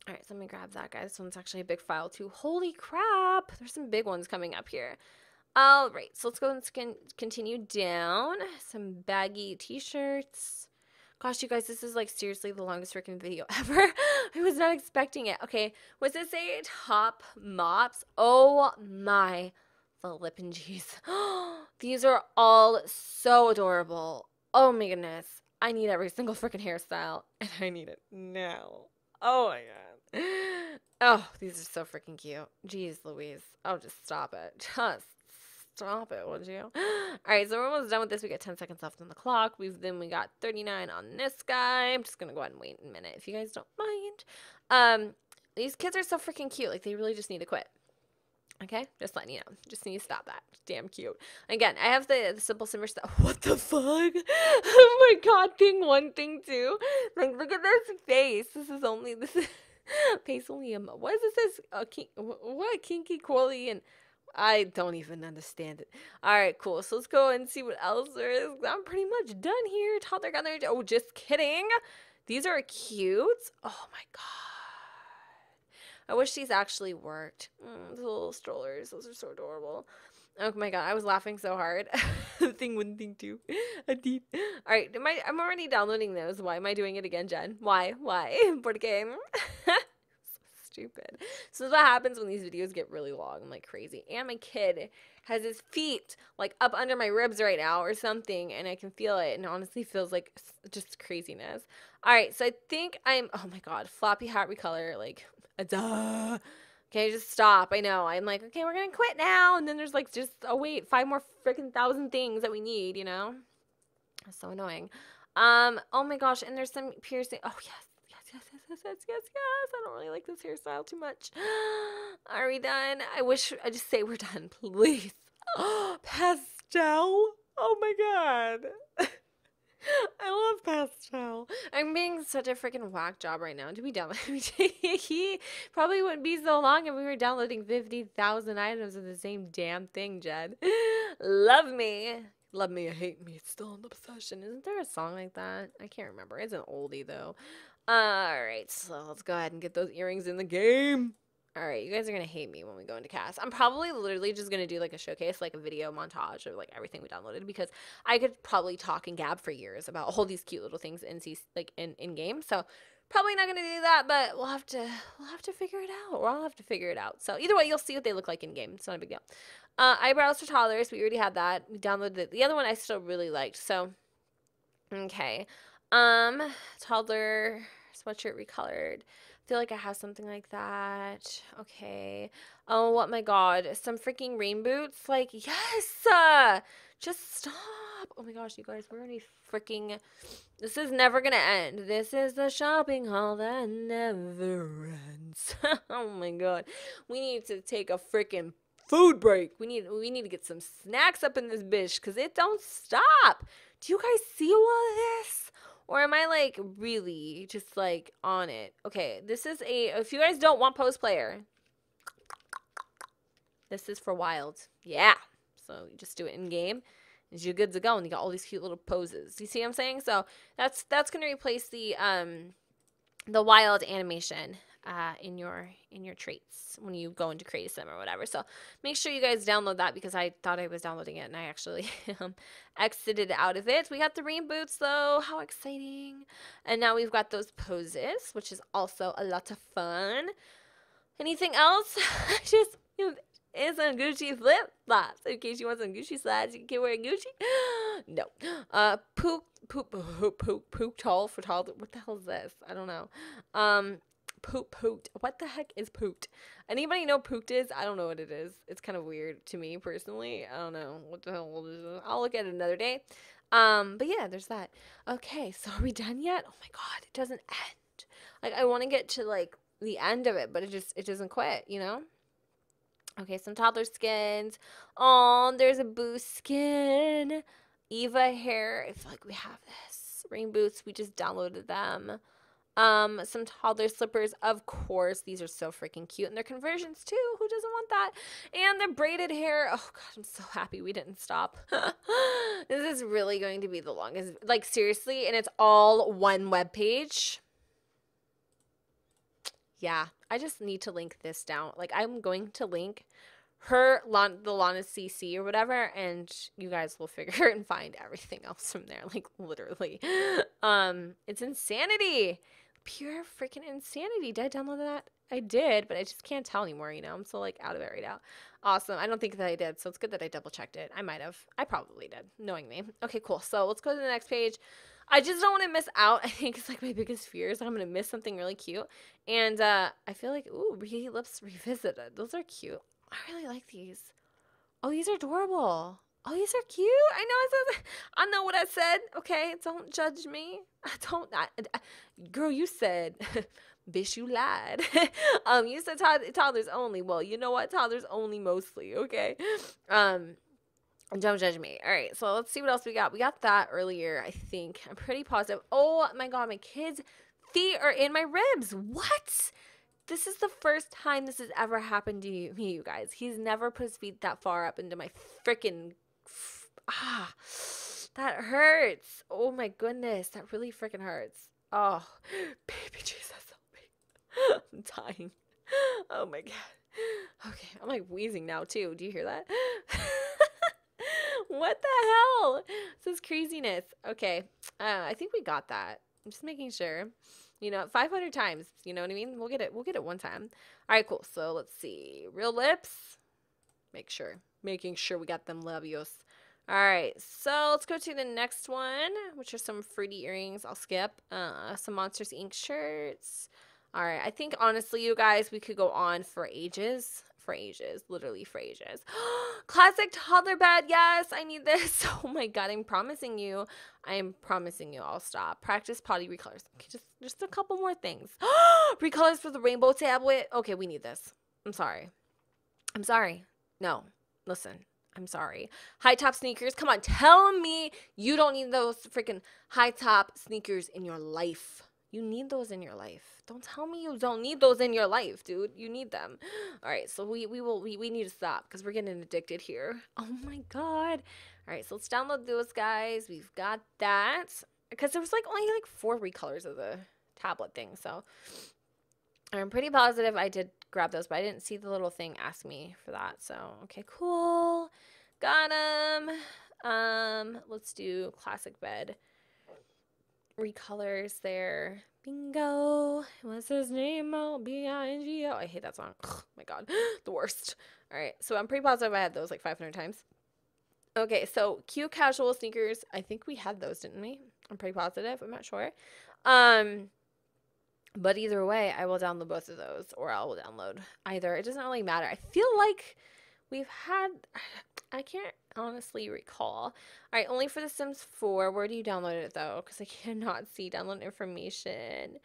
All right, so let me grab that, guys. This one's actually a big file, too. Holy crap. There's some big ones coming up here. All right, so let's go and continue down. Some baggy t-shirts. Gosh, you guys, this is like seriously the longest freaking video ever. I was not expecting it. Okay, was this a top mops? Oh my flippin' jeez. These are all so adorable. Oh my goodness. I need every single freaking hairstyle, and I need it now. Oh my god. Oh, these are so freaking cute. Jeez Louise. Oh, just stop it. Just Stop it, would you? All right, so we're almost done with this. We got 10 seconds left on the clock. We've then we got 39 on this guy. I'm just gonna go ahead and wait a minute if you guys don't mind. Um, these kids are so freaking cute. Like they really just need to quit. Okay, just letting you know. Just need to stop that. Damn cute. Again, I have the, the simple simmer stuff. What the fuck? oh my god, thing one, thing two. Like, look at this face. This is only this is face only. Um, what is this? This uh, kin- what kinky quality and I don't even understand it. All right, cool. So let's go and see what else there is. I'm pretty much done here. Toddler got there. Oh, just kidding. These are cute. Oh my god. I wish these actually worked. Mm, little strollers. Those are so adorable. Oh my god, I was laughing so hard. thing two. A deep. All right, am I, I'm already downloading those. Why am I doing it again, Jen? Why? Why? Board game stupid. So this is what happens when these videos get really long. I'm like crazy. And my kid has his feet like up under my ribs right now or something, and I can feel it. And it honestly feels like just craziness. All right, so I think I'm. Oh my god, floppy hat recolor. Like, duh. Okay, just stop. I know. I'm like, okay, we're gonna quit now. And then there's like just oh wait, five more freaking thousand things that we need. You know, That's so annoying. Um. Oh my gosh, and there's some piercing. Oh yes, yes, yes, yes, yes, yes, yes. I don't really like this hairstyle too much. Are we done? I wish I just say we're done, please. pastel. Oh my god. I love pastel. I'm being such a freaking whack job right now. To be download? he probably wouldn't be so long if we were downloading 50,000 items of the same damn thing, Jed. love me. Love me or hate me. It's still an obsession. Isn't there a song like that? I can't remember. It's an oldie, though. Alright, so let's go ahead and get those earrings in the game. Alright, you guys are to hate me when we go into cast. I'm probably literally just to do like a showcase, like a video montage of like everything we downloaded because I could probably talk and gab for years about all these cute little things in see like in, in game. So probably not to do that, but we'll have to we'll have to figure it out. Or I'll have to figure it out. So either way, you'll see what they look like in game. It's not a big deal. Uh, eyebrows for toddlers. We already had that. We downloaded. The other one I still really liked. So okay. Um, toddler sweatshirt recolored. Feel like I have something like that. Okay. Oh, what my god. Some freaking rain boots. Like, yes! Uh, just stop. Oh my gosh, you guys, we're already freaking. This is never gonna end. This is the shopping haul that never ends. oh my god. We need to take a freaking food break. We need we need to get some snacks up in this bitch because it don't stop. Do you guys see all of this? Or am I like really just like on it? Okay, this is a if you guys don't want pose player. This is for wild. Yeah. So you just do it in game. And you're good to go and you got all these cute little poses. You see what I'm saying? So that's that's gonna replace the um the wild animation uh, in your in your traits when you go into create sim or whatever. So make sure you guys download that because I thought I was downloading it and I actually um, exited out of it. We got the rain boots though. How exciting! And now we've got those poses, which is also a lot of fun. Anything else? Just and some Gucci flip flops in case you want some Gucci slides. You can wear Gucci. no. Uh, poop, poop, poop, poop, poop, tall for tall. What the hell is this? I don't know. Um, poop pooped. What the heck is pooped? Anybody know pooped is? I don't know what it is. It's kind of weird to me personally. I don't know what the hell is. I'll look at it another day. Um, but yeah, there's that. Okay, so are we done yet? Oh my god, it doesn't end. Like I want to get to like the end of it, but it just it doesn't quit, you know? Okay, some toddler skins. Oh, there's a boo skin. Eva hair. I feel like we have this. Rain boots. We just downloaded them. Um, some toddler slippers, of course. These are so freaking cute, and they're conversions too. Who doesn't want that? And the braided hair. Oh god, I'm so happy we didn't stop. this is really going to be the longest. Like seriously, and it's all one web page. Yeah, I just need to link this down. Like I'm going to link her Lon- the Lana CC or whatever, and you guys will figure and find everything else from there. Like literally, um, it's insanity pure freaking insanity. Did I download that? I did, but I just can't tell anymore, you know? I'm so like out of it right now. Awesome. I don't think that I did, so it's good that I double checked it. I might have. I probably did, knowing me. Okay, cool. So let's go to the next page. I just don't want to miss out. I think it's like my biggest fear is that I'm gonna miss something really cute. And uh I feel like, ooh, Re Lips Revisited. Those are cute. I really like these. Oh, these are adorable. Oh, these are cute. I know I said, I know what I said. Okay, don't judge me. I don't. I, I, girl, you said, bitch, you lied. um, you said toddlers only. Well, you know what? Toddlers only mostly. Okay. Um, don't judge me. All right, so let's see what else we got. We got that earlier. I think I'm pretty positive. Oh my god, my kids' feet are in my ribs. What? This is the first time this has ever happened to you, me, you guys. He's never put his feet that far up into my freaking ah, that hurts. Oh my goodness, that really freaking hurts. Oh, baby Jesus, I'm dying. Oh my god. Okay, I'm like wheezing now too. Do you hear that? what the hell? This is craziness. Okay, uh, I think we got that. I'm just making sure. You know, 500 times. You know what I mean? We'll get it. We'll get it one time. All right, cool. So let's see. Real lips. Make sure. Making sure we got them labios. All right, so let's go to the next one, which are some fruity earrings. I'll skip. Uh, some Monsters Inc. shirts. All right, I think honestly, you guys, we could go on for ages. For ages, literally for ages. Classic toddler bed. Yes, I need this. Oh my god, I'm promising you. I am promising you. I'll stop. Practice potty recolors. Okay, just just a couple more things. recolors for the rainbow tablet. Okay, we need this. I'm sorry. I'm sorry. No, listen. I'm sorry. High top sneakers. Come on, tell me you don't need those freaking high top sneakers in your life. You need those in your life. Don't tell me you don't need those in your life, dude. You need them. All right, so we we will we, we need to stop because we're getting addicted here. Oh my god. All right, so let's download those guys. We've got that because there was like only like four recolors of the tablet thing. So I'm pretty positive I did grab those, but I didn't see the little thing ask me for that. So, okay, cool. Got them. Um, let's do classic bed recolors there. Bingo. What's his name? Oh, B-I-N-G-O. I hate that song. My god. the worst. All right. So I'm pretty positive I had those like 500 times. Okay, so cute casual sneakers. I think we had those, didn't we? I'm pretty positive. I'm not sure. Um, but either way, I will download both of those or I will download either. It doesn't really matter. I feel like we've had I can't honestly recall. All right, only for The Sims 4. Where do you download it though? Because I cannot see download information.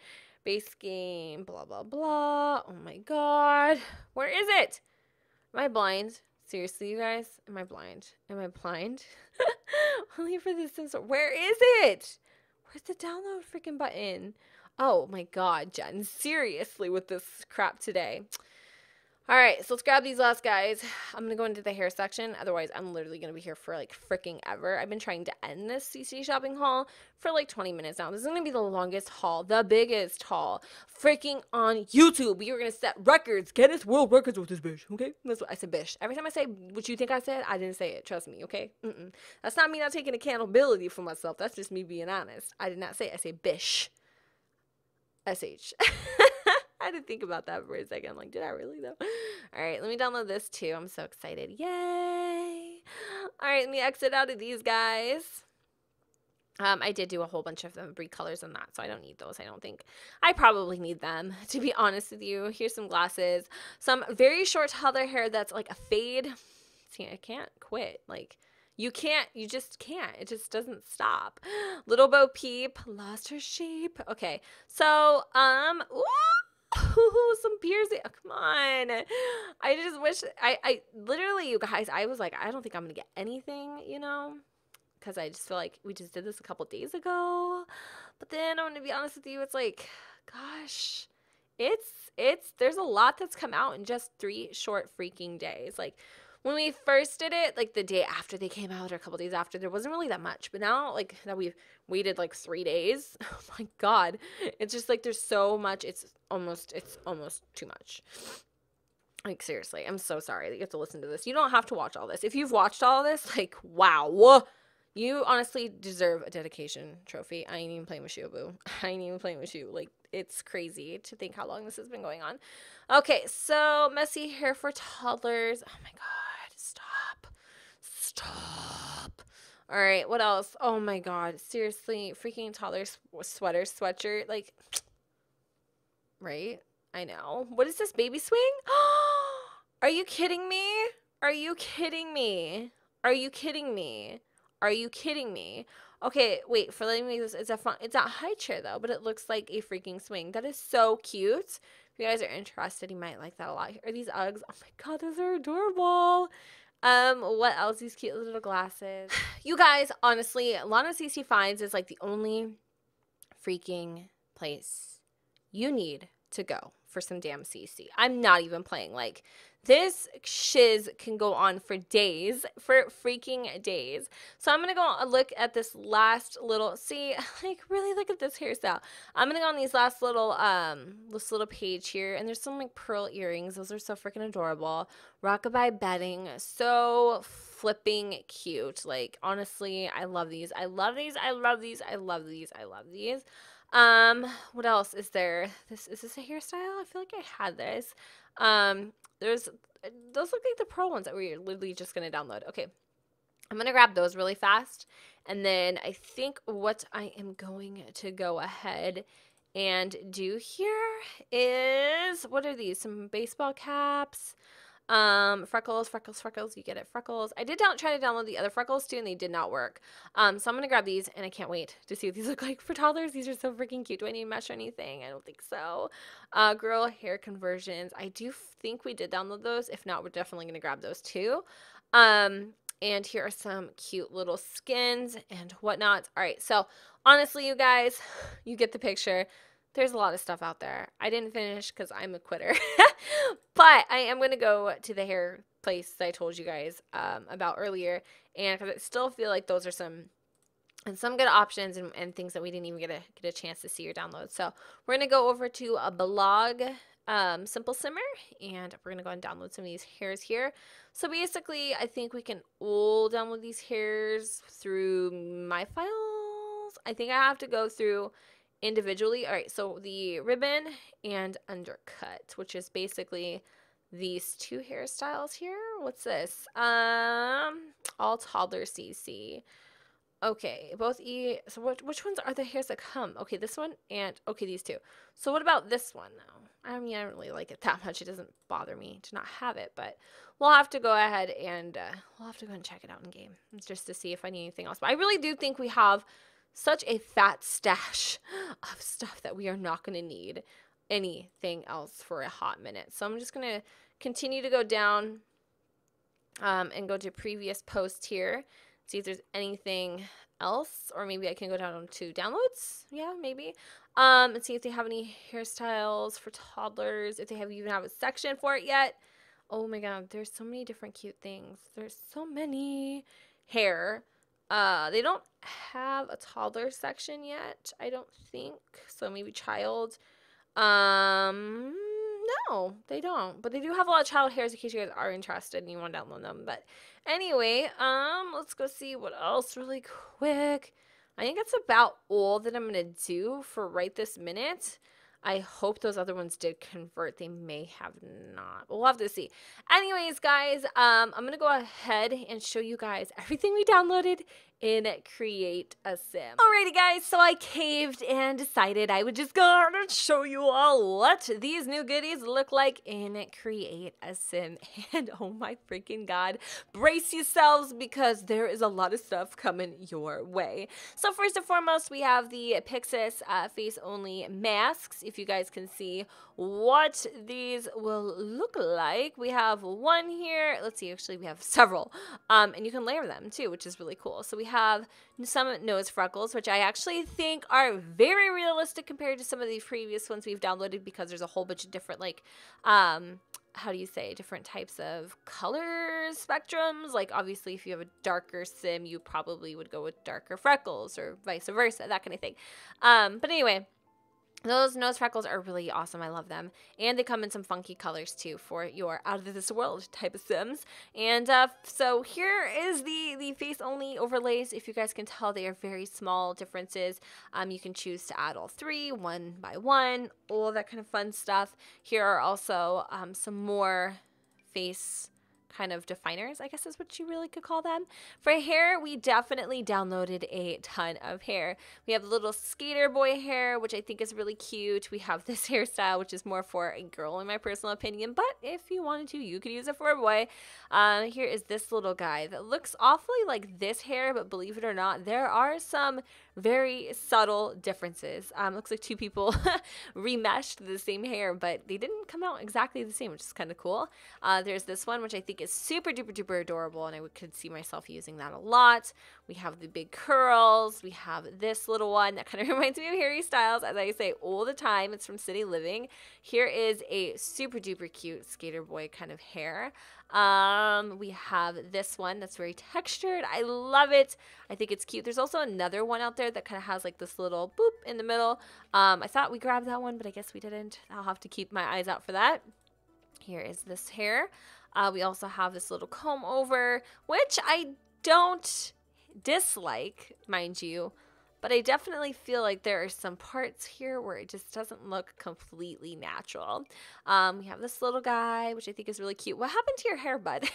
Base game, blah blah blah. Oh my god. Where is it? Am I blind? Seriously, you guys? Am I blind? Am I blind? only for The Sims 4. Where is it? Where's the download freaking button? Oh my god, Jen. Seriously with this crap today. All right, so let's grab these last guys. I'm to go into the hair section. Otherwise, I'm literally to be here for like freaking ever. I've been trying to end this CC shopping haul for like 20 minutes now. This is to be the longest haul, the biggest haul freaking on YouTube. We are to set records, Guinness World Records with this bitch, okay? That's what I said, bitch. Every time I say what you think I said, I didn't say it. Trust me, okay? Mm-mm. That's not me not taking accountability for myself. That's just me being honest. I did not say it. I say bish. SH. I had to think about that for a second. Like, did I really though? All right, let me download this too. I'm so excited. Yay! All right, let me exit out of these guys. Um, I did do a whole bunch of them colors and that, so I don't need those. I don't think I probably need them to be honest with you. Here's some glasses, some very short toddler hair that's like a fade. See, I can't quit. Like you can't, you just can't. It just doesn't stop. Little Bo Peep lost her sheep. Okay, so um, ooh, some piercing. Oh, come on. I just wish I I literally you guys, I was like, I don't think I'm gonna get anything, you know. because I just feel like we just did this a couple days ago. But then I'm gonna be honest with you, it's like, gosh, it's it's there's a lot that's come out in just three short freaking days. Like when we first did it, like the day after they came out or a couple days after, there wasn't really that much. But now, like that we've waited like three days, oh my god, it's just like there's so much. It's almost it's almost too much. Like seriously, I'm so sorry that you have to listen to this. You don't have to watch all this. If you've watched all this, like wow, you honestly deserve a dedication trophy. I ain't even playing with you, boo. I ain't even playing with you. Like it's crazy to think how long this has been going on. Okay, so messy hair for toddlers. Oh my god, stop. All right, what else? Oh my god, seriously, freaking toddler sweater, sweatshirt, like, right? I know. What is this baby swing? Are you kidding me? Are you kidding me? Are you kidding me? Are you kidding me? Okay, wait, for letting me this it's a fun it's a high chair though, but it looks like a freaking swing. That is so cute. If you guys are interested, you might like that a lot. Are these Uggs? Oh my god, those are adorable. Um, what else? These cute little glasses. you guys, honestly, Lana CC Finds is like the only freaking place you need to go for some damn CC. I'm not even playing. Like, this shiz can go on for days, for freaking days. So I'm to go look at this last little, see, like really look at this hairstyle. I'm to go on these last little, um, this little page here. And there's some like pearl earrings. Those are so freaking adorable. Rockabye bedding. So flipping cute. Like, honestly, I love these. I love these. I love these. I love these. I love these. Um, what else is there? This is this a hairstyle? I feel like I had this. Um, there's those look like the pro ones that we're literally just gonna download. Okay. I'm gonna grab those really fast. And then I think what I am going to go ahead and do here is what are these? Some baseball caps. Um, freckles, freckles, freckles. You get it, freckles. I did down, try to download the other freckles too, and they did not work. Um, so I'm gonna grab these, and I can't wait to see what these look like for toddlers. These are so freaking cute. Do I need mesh or anything? I don't think so. Uh, girl hair conversions. I do think we did download those. If not, we're definitely gonna grab those too. Um, and here are some cute little skins and whatnot. All right, so honestly, you guys, you get the picture there's a lot of stuff out there. I didn't finish because I'm a quitter. but I am going to go to the hair place I told you guys um, about earlier. And because I still feel like those are some and some good options and, and things that we didn't even get a get a chance to see or download. So we're gonna go over to a blog um, simple simmer and we're gonna go and download some of these hairs here. So basically, I think we can all download these hairs through my files. I think I have to go through individually. All right, so the ribbon and undercut, which is basically these two hairstyles here. What's this? Um, all toddler CC. Okay, both E. So what? Which ones are the hairs that come? Okay, this one and okay, these two. So what about this one though? I mean, I don't really like it that much. It doesn't bother me to not have it, but we'll have to go ahead and uh, we'll have to go and check it out in game just to see if I need anything else. But I really do think we have such a fat stash of stuff that we are not going to need anything else for a hot minute. So I'm just going to continue to go down um, and go to previous post here, see if there's anything else, or maybe I can go down to downloads. Yeah, maybe. Um, and see if they have any hairstyles for toddlers, if they have even have a section for it yet. Oh my god, there's so many different cute things. There's so many hair. Uh, they don't have a toddler section yet, I don't think. So maybe child. Um, no, they don't. But they do have a lot of child hairs in case you guys are interested and you want to download them. But anyway, um, let's go see what else really quick. I think that's about all that I'm going to do for right this minute. I hope those other ones did convert. They may have not. We'll have to see. Anyways, guys, um, I'm going to go ahead and show you guys everything we downloaded in Create a Sim. Alrighty guys, so I caved and decided I would just go ahead and show you all what these new goodies look like in Create a Sim. And oh my freaking god, brace yourselves because there is a lot of stuff coming your way. So first and foremost, we have the Pixis uh, face-only masks. if you guys can see what these will look like. We have one here. Let's see, actually, we have several. Um, and you can layer them too, which is really cool. So we have some nose freckles, which I actually think are very realistic compared to some of the previous ones we've downloaded because there's a whole bunch of different, like, um, how do you say different types of color spectrums. Like obviously if you have a darker sim you probably would go with darker freckles or vice versa that kind of thing. Um but anyway those nose freckles are really awesome. I love them. And they come in some funky colors too for your out of this world type of Sims. And uh, so here is the, the face only overlays. If you guys can tell, they are very small differences. Um, you can choose to add all three, one by one, all that kind of fun stuff. Here are also um, some more face kind of definers, I guess is what you really could call them. For hair, we definitely downloaded a ton of hair. We have the little skater boy hair, which I think is really cute. We have this hairstyle, which is more for a girl in my personal opinion, but if you wanted to, you could use it for a boy. Um, here is this little guy that looks awfully like this hair, but believe it or not, there are some very subtle differences. Um, looks like two people remeshed the same hair, but they didn't come out exactly the same, which is kind of cool. Uh, there's this one, which I think is super duper duper adorable, and I could see myself using that a lot. We have the big curls. We have this little one that kind of reminds me of Harry Styles, as I say all the time. It's from City Living. Here is a super duper cute skater boy kind of hair. Um, we have this one that's very textured. I love it. I think it's cute. There's also another one out there that kind of has like this little boop in the middle. Um, I thought we grabbed that one, but I guess we didn't. I'll have to keep my eyes out for that. Here is this hair. Uh, we also have this little comb over, which I don't dislike, mind you. But I definitely feel like there are some parts here where it just doesn't look completely natural. Um, we have this little guy, which I think is really cute. What happened to your hair, bud?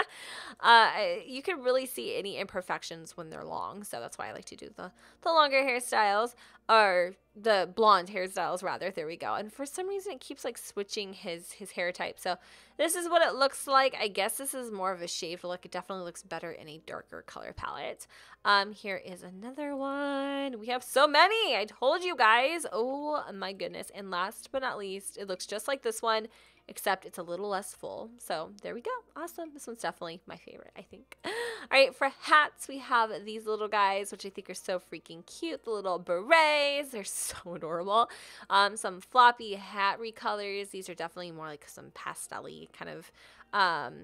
uh, you can really see any imperfections when they're long, so that's why I like to do the, the longer hairstyles or the blonde hairstyles rather. There we go. And for some reason it keeps like switching his his hair type. So this is what it looks like. I guess this is more of a shaved look. It definitely looks better in a darker color palette. Um here is another one. We have so many. I told you guys. Oh my goodness. And last but not least it looks just like this one except it's a little less full. So there we go. Awesome. This one's definitely my favorite, I think. All right, for hats, we have these little guys, which I think are so freaking cute. The little berets, they're so adorable. Um, some floppy hat recolors. These are definitely more like some pastel kind of um,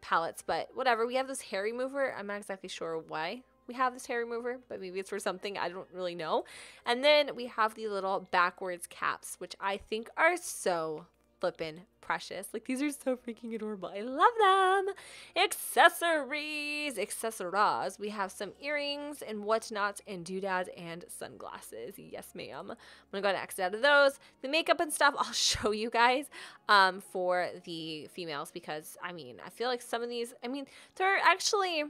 palettes, but whatever. We have this hair remover. I'm not exactly sure why we have this hair remover, but maybe it's for something I don't really know. And then we have the little backwards caps, which I think are so flippin' precious. Like these are so freaking adorable. I love them. Accessories, accessories. We have some earrings and whatnot, and doodads and sunglasses. Yes, ma'am. I'm gonna go and exit out of those. The makeup and stuff I'll show you guys um, for the females because I mean I feel like some of these. I mean they're actually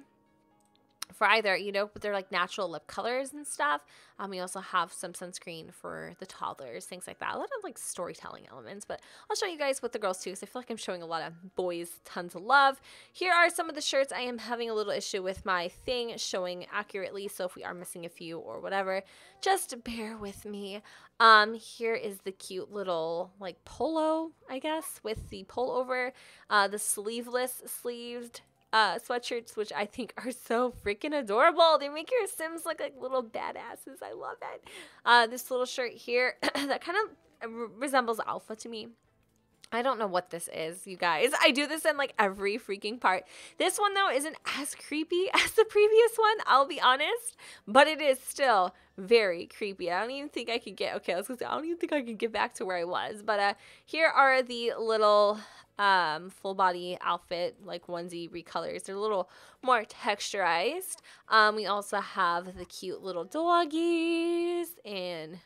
for either, you know, but they're like natural lip colors and stuff. Um, we also have some sunscreen for the toddlers, things like that. A lot of like storytelling elements, but I'll show you guys with the girls too, because I feel like I'm showing a lot of boys tons of love. Here are some of the shirts. I am having a little issue with my thing showing accurately, so if we are missing a few or whatever, just bear with me. Um, here is the cute little like polo, I guess, with the pullover, uh, the sleeveless sleeved uh, sweatshirts, which I think are so freaking adorable. They make your Sims look like little badasses. I love it. Uh, this little shirt here that kind of resembles Alpha to me. I don't know what this is, you guys. I do this in like every freaking part. This one, though, isn't as creepy as the previous one, I'll be honest, but it is still very creepy. I don't even think I could get, okay, I was gonna say, I don't even think I could get back to where I was, but uh, here are the little um, full body outfit, like onesie recolors. They're a little more texturized. Um, we also have the cute little doggies and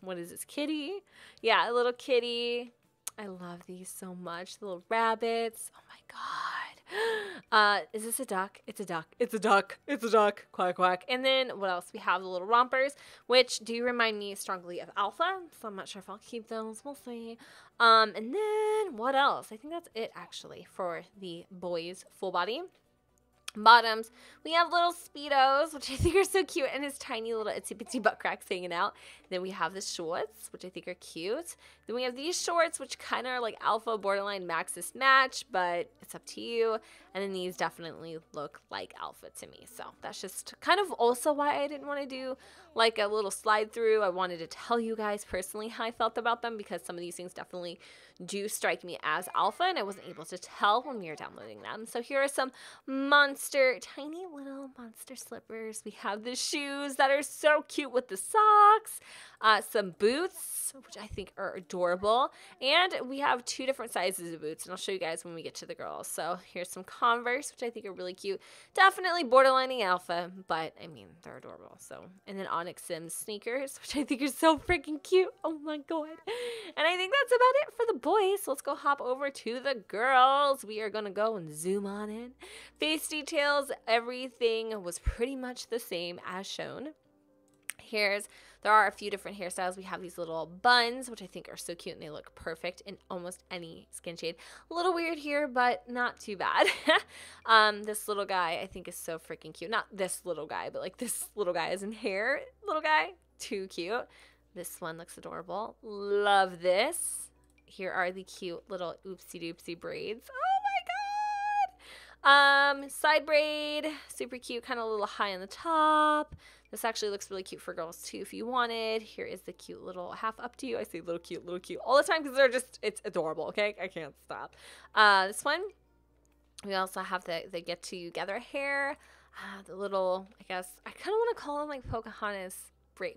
what is this, kitty? Yeah, a little kitty. I love these so much. The little rabbits. Oh my god. Uh, is this a duck? It's a duck. It's a duck. It's a duck. Quack quack. And then what else? We have the little rompers, which do remind me strongly of Alpha. So I'm not sure if I'll keep those. We'll see. Um, and then what else? I think that's it actually for the boys full body. Bottoms. We have little Speedos, which I think are so cute, and his tiny little itsy bitsy butt cracks hanging out. Then we have the shorts, which I think are cute. Then we have these shorts, which kind of are like alpha borderline maxis match, but it's up to you. And then these definitely look like alpha to me. So that's just kind of also why I didn't want to do like a little slide through. I wanted to tell you guys personally how I felt about them because some of these things definitely do strike me as alpha, and I wasn't able to tell when we were downloading them. So here are some monster, tiny little monster slippers. We have the shoes that are so cute with the socks, uh, some boots, which I think are adorable, and we have two different sizes of boots, and I'll show you guys when we get to the girls. So here's some Converse, which I think are really cute. Definitely borderlining alpha, but I mean, they're adorable. So, and then Onyx Sims sneakers, which I think are so freaking cute. Oh my god. And I think that's about it for the boys. So let's go hop over to the girls. We are going to go and zoom on in. Face details, everything was pretty much the same as shown. Here's there are a few different hairstyles. We have these little buns, which I think are so cute and they look perfect in almost any skin shade. A little weird here, but not too bad. um, this little guy I think is so freaking cute. Not this little guy, but like this little guy is in hair. Little guy, too cute. This one looks adorable. Love this. Here are the cute little oopsie doopsie braids. Oh my god! Um, side braid, super cute, kind of a little high on the top. This actually looks really cute for girls too if you wanted. Here is the cute little half up to you. I say little cute, little cute all the time because they're just, it's adorable, okay? I can't stop. Uh, this one, we also have the, the Get Together hair. Uh, the little, I guess, I kind of want to call them like Pocahontas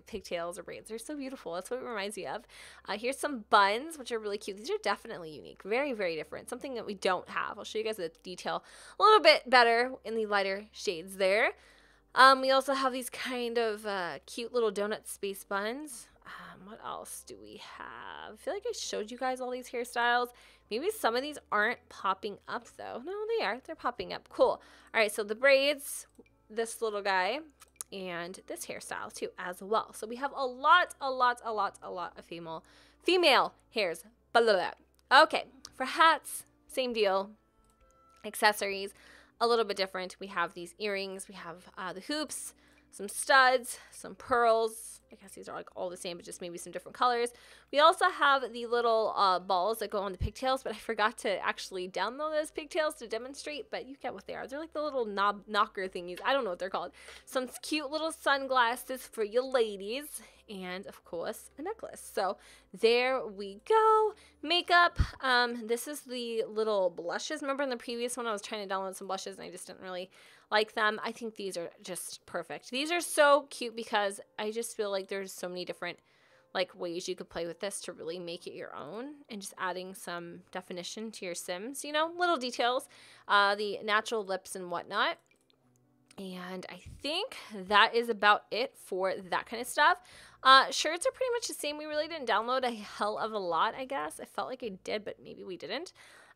pigtails or braids. They're so beautiful. That's what it reminds me of. Uh, here's some buns, which are really cute. These are definitely unique. Very, very different. Something that we don't have. I'll show you guys the detail a little bit better in the lighter shades there. Um, we also have these kind of uh, cute little donut space buns. Um, what else do we have? I feel like I showed you guys all these hairstyles. Maybe some of these aren't popping up though. No, they are. They're popping up. Cool. All right, so the braids, this little guy, and this hairstyle too as well. So we have a lot, a lot, a lot, a lot of female female hairs. Blah, blah, blah. Okay, for hats, same deal. Accessories, a little bit different. We have these earrings, we have uh, the hoops, some studs, some pearls. I guess these are like all the same, but just maybe some different colors. We also have the little uh, balls that go on the pigtails, but I forgot to actually download those pigtails to demonstrate, but you get what they are. They're like the little knob knocker thingies. I don't know what they're called. Some cute little sunglasses for you ladies and of course a necklace. So there we go. Makeup. Um, this is the little blushes. Remember in the previous one I was trying to download some blushes and I just didn't really like them. I think these are just perfect. These are so cute because I just feel like there's so many different like ways you could play with this to really make it your own and just adding some definition to your sims you know little details uh, the natural lips and whatnot and I think that is about it for that kind of stuff. Uh, shirts are pretty much the same. We really didn't download a hell of a lot, I guess. I felt like I did, but maybe we didn't.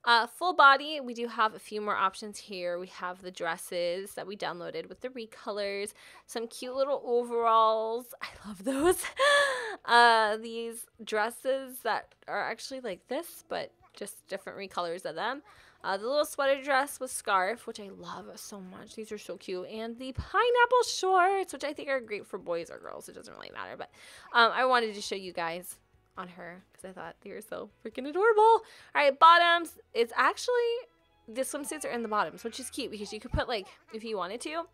Uh, full body, we do have a few more options here. We have the dresses that we downloaded with the recolors, some cute little overalls. I love those. uh, these dresses that are actually like this, but just different recolors of them. Uh, the little sweater dress with scarf, which I love so much. These are so cute. And the pineapple shorts, which I think are great for boys or girls. It doesn't really matter. But um, I wanted to show you guys on her because I thought they were so freaking adorable. All right, bottoms. It's actually, the swimsuits are in the bottoms, which is cute because you could put like, if you wanted to,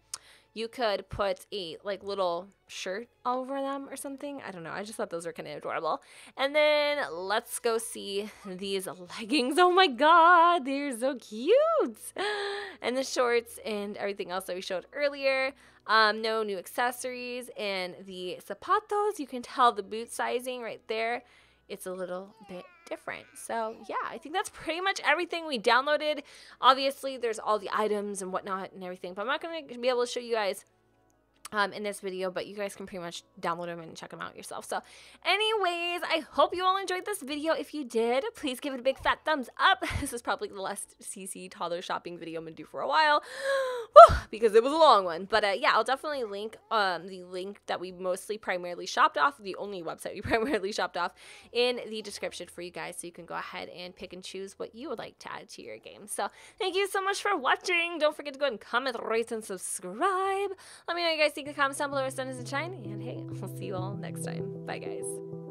you could put a like little shirt over them or something. I don't know. I just thought those were kind of adorable. And then let's go see these leggings. Oh my god, they're so cute. And the shorts and everything else that we showed earlier. Um, no new accessories and the zapatos. You can tell the boot sizing right there. It's a little bit different. So yeah, I think that's pretty much everything we downloaded. Obviously, there's all the items and whatnot and everything, but I'm not going to be able to show you guys um, in this video, but you guys can pretty much download them and check them out yourself. So anyways, I hope you all enjoyed this video. If you did, please give it a big fat thumbs up. This is probably the last CC toddler shopping video I'm to do for a while because it was a long one. But uh, yeah, I'll definitely link um, the link that we mostly primarily shopped off, the only website we primarily shopped off, in the description for you guys so you can go ahead and pick and choose what you would like to add to your game. So thank you so much for watching. Don't forget to go and comment, rate, and subscribe. Let me know you guys think the down below are sun is a shine. And hey, I'll see you all next time. Bye, guys.